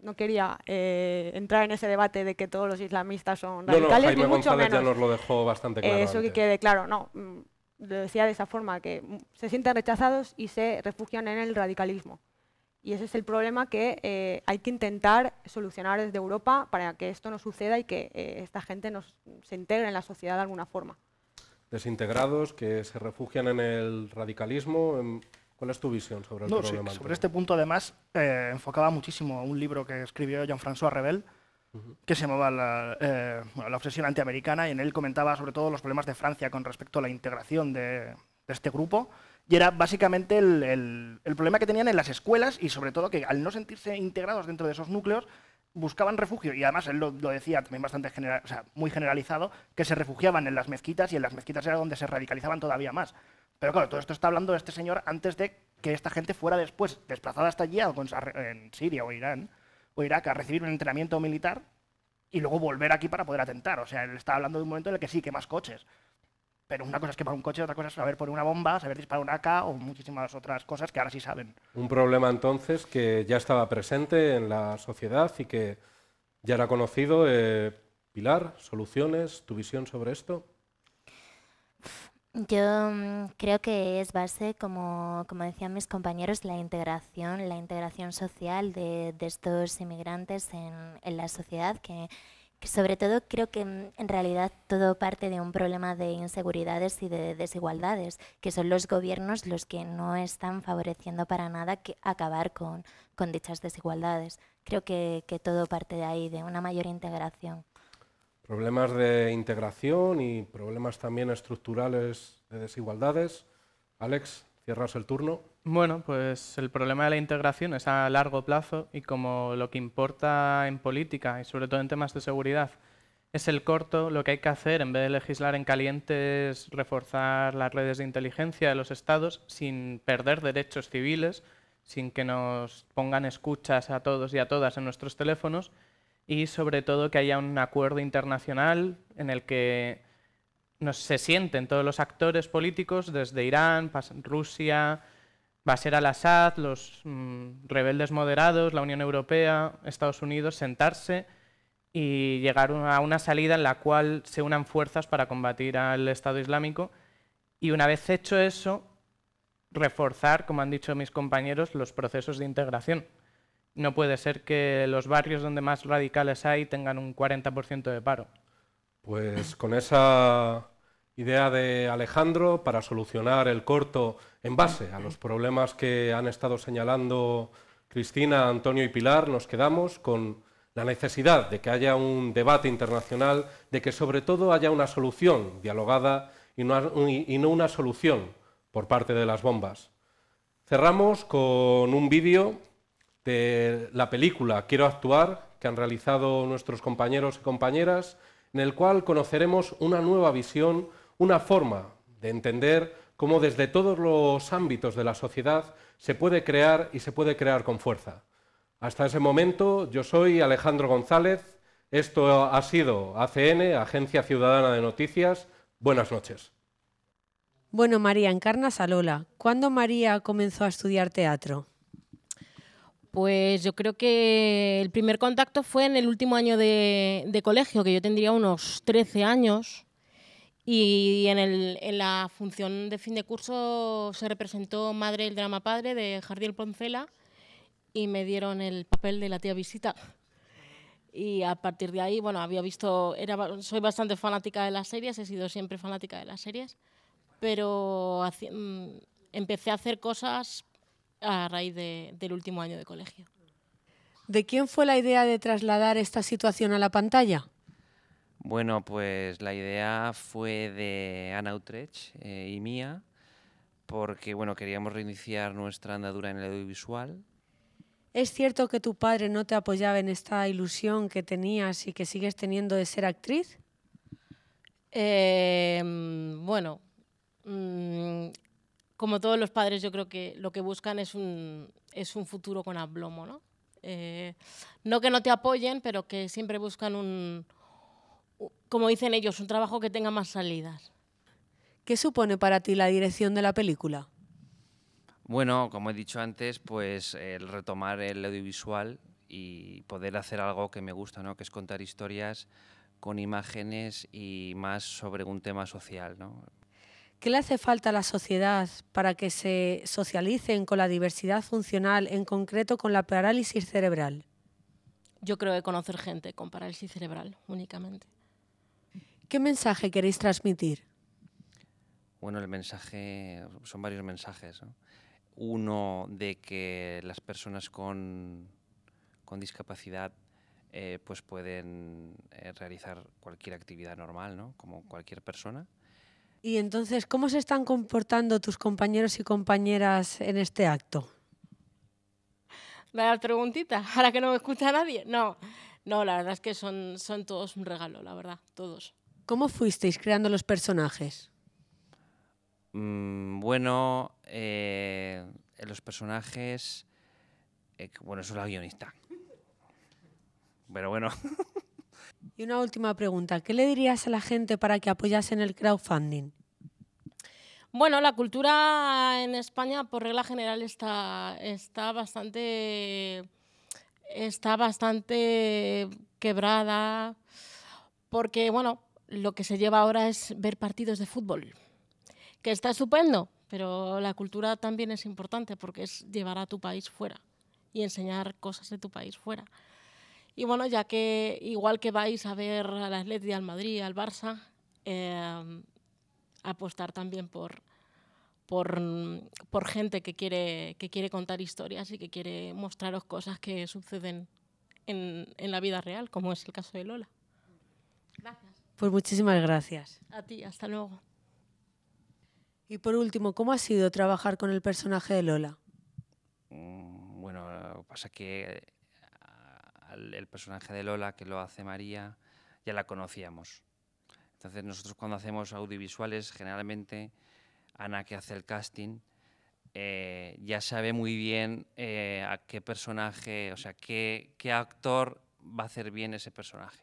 no quería eh, entrar en ese debate de que todos los islamistas son radicales, no, no, Jaime mucho González menos. ya nos lo dejó bastante claro. eso que quede claro, no, mm, lo decía de esa forma, que se sienten rechazados y se refugian en el radicalismo. Y ese es el problema que eh, hay que intentar solucionar desde Europa para que esto no suceda y que eh, esta gente nos, se integre en la sociedad de alguna forma. Desintegrados, que se refugian en el radicalismo. ¿Cuál es tu visión sobre el problema? Sí, sobre este punto, además, eh, enfocaba muchísimo un libro que escribió Jean-François Rebel, que se llamaba la, la, obsesión antiamericana, y en él comentaba sobre todo los problemas de Francia con respecto a la integración de, de este grupo y era básicamente el, problema que tenían en las escuelas y sobre todo que al no sentirse integrados dentro de esos núcleos, buscaban refugio y además él lo, decía también bastante o sea, muy generalizado, que se refugiaban en las mezquitas y en las mezquitas era donde se radicalizaban todavía más. Pero claro, todo esto está hablando de este señor antes de que esta gente fuera después desplazada hasta allí, en Siria o Irán o Irak, a recibir un entrenamiento militar y luego volver aquí para poder atentar. O sea, él está hablando de un momento en el que sí, que más coches. Pero una cosa es quemar un coche, otra cosa es saber poner una bomba, saber disparar una AK o muchísimas otras cosas que ahora sí saben. Un problema entonces que ya estaba presente en la sociedad y que ya era conocido. Eh, Pilar, soluciones, tu visión sobre esto. Yo mm, creo que es base, como, como decían mis compañeros, la integración, la integración social de, de estos inmigrantes en, en la sociedad, que, que sobre todo creo que mm, en realidad todo parte de un problema de inseguridades y de desigualdades, que son los gobiernos los que no están favoreciendo para nada acabar con, con dichas desigualdades. Creo que, que todo parte de ahí, de una mayor integración. Problemas de integración y problemas también estructurales de desigualdades. Alex, cierras el turno. Bueno, pues el problema de la integración es a largo plazo y como lo que importa en política y sobre todo en temas de seguridad es el corto, lo que hay que hacer en vez de legislar en caliente es reforzar las redes de inteligencia de los estados sin perder derechos civiles, sin que nos pongan escuchas a todos y a todas en nuestros teléfonos y sobre todo que haya un acuerdo internacional en el que nos, se sienten todos los actores políticos desde Irán, Rusia, Bashar al-Assad, los mm, rebeldes moderados, la Unión Europea, Estados Unidos, sentarse y llegar a una salida en la cual se unan fuerzas para combatir al Estado Islámico y una vez hecho eso, reforzar, como han dicho mis compañeros, los procesos de integración. No puede ser que los barrios donde más radicales hay tengan un 40% de paro. Pues con esa idea de Alejandro para solucionar el corto en base a los problemas que han estado señalando Cristina, Antonio y Pilar, nos quedamos con la necesidad de que haya un debate internacional, de que sobre todo haya una solución dialogada y no, una solución por parte de las bombas. Cerramos con un vídeo de la película Quiero actuar, que han realizado nuestros compañeros y compañeras, en el cual conoceremos una nueva visión, una forma de entender cómo desde todos los ámbitos de la sociedad se puede crear y se puede crear con fuerza. Hasta ese momento, yo soy Alejandro González, esto ha sido ACN, Agencia Ciudadana de Noticias. Buenas noches. Bueno, María, encarnas a Lola. ¿Cuándo María comenzó a estudiar teatro? Pues yo creo que el primer contacto fue en el último año de, colegio, que yo tendría unos 13 años, y en, el, en, la función de fin de curso se representó Madre el drama padre de Jardiel Poncela y me dieron el papel de la tía Visita. Y a partir de ahí, bueno, había visto, era, soy bastante fanática de las series, he sido siempre fanática de las series, pero mm, empecé a hacer cosas a raíz del último año de colegio. ¿De quién fue la idea de trasladar esta situación a la pantalla? Bueno, pues la idea fue de Ana Utrecht eh, y mía, porque bueno, queríamos reiniciar nuestra andadura en el audiovisual. ¿Es cierto que tu padre no te apoyaba en esta ilusión que tenías y que sigues teniendo de ser actriz? Em, bueno, mm, como todos los padres, yo creo que lo que buscan es un, es un futuro con aplomo, ¿no? Eh, no que no te apoyen, pero que siempre buscan un, como dicen ellos, un trabajo que tenga más salidas. ¿Qué supone para ti la dirección de la película? Bueno, como he dicho antes, pues el retomar el audiovisual y poder hacer algo que me gusta, ¿no? que es contar historias con imágenes y más sobre un tema social. ¿no? ¿Qué le hace falta a la sociedad para que se socialicen con la diversidad funcional, en concreto con la parálisis cerebral? Yo creo que conocer gente con parálisis cerebral únicamente. ¿Qué mensaje queréis transmitir? Bueno, el mensaje, son varios mensajes. Uno de que las personas con, con discapacidad eh, pues pueden eh, realizar cualquier actividad normal, ¿no? como cualquier persona y entonces, ¿cómo se están comportando tus compañeros y compañeras en este acto? La preguntita, ahora que no me escucha nadie. No, no, la verdad es que son, son todos un regalo, la verdad, todos. ¿Cómo fuisteis creando los personajes? Mm, bueno, eh, los personajes, eh, bueno, eso es la guionista. Pero bueno, [laughs] Y una última pregunta, ¿qué le dirías a la gente para que apoyase en el crowdfunding? Bueno, la cultura en España, por regla general, está, está bastante está bastante quebrada porque, bueno, lo que se lleva ahora es ver partidos de fútbol, que está estupendo, pero la cultura también es importante porque es llevar a tu país fuera y enseñar cosas de tu país fuera. Y bueno, ya que igual que vais a ver al Atleti, al Madrid, al Barça, eh, apostar también por, por, por, gente que quiere, que quiere contar historias y que quiere mostraros cosas que suceden en, en la vida real, como es el caso de Lola. Gracias. Pues muchísimas gracias. A ti, hasta luego. Y por último, ¿cómo ha sido trabajar con el personaje de Lola? Mm, bueno, lo que pasa es que el personaje de Lola, que lo hace María, ya la conocíamos. Entonces nosotros cuando hacemos audiovisuales, generalmente Ana que hace el casting, eh, ya sabe muy bien eh, a qué personaje, o sea, qué, qué actor va a hacer bien ese personaje.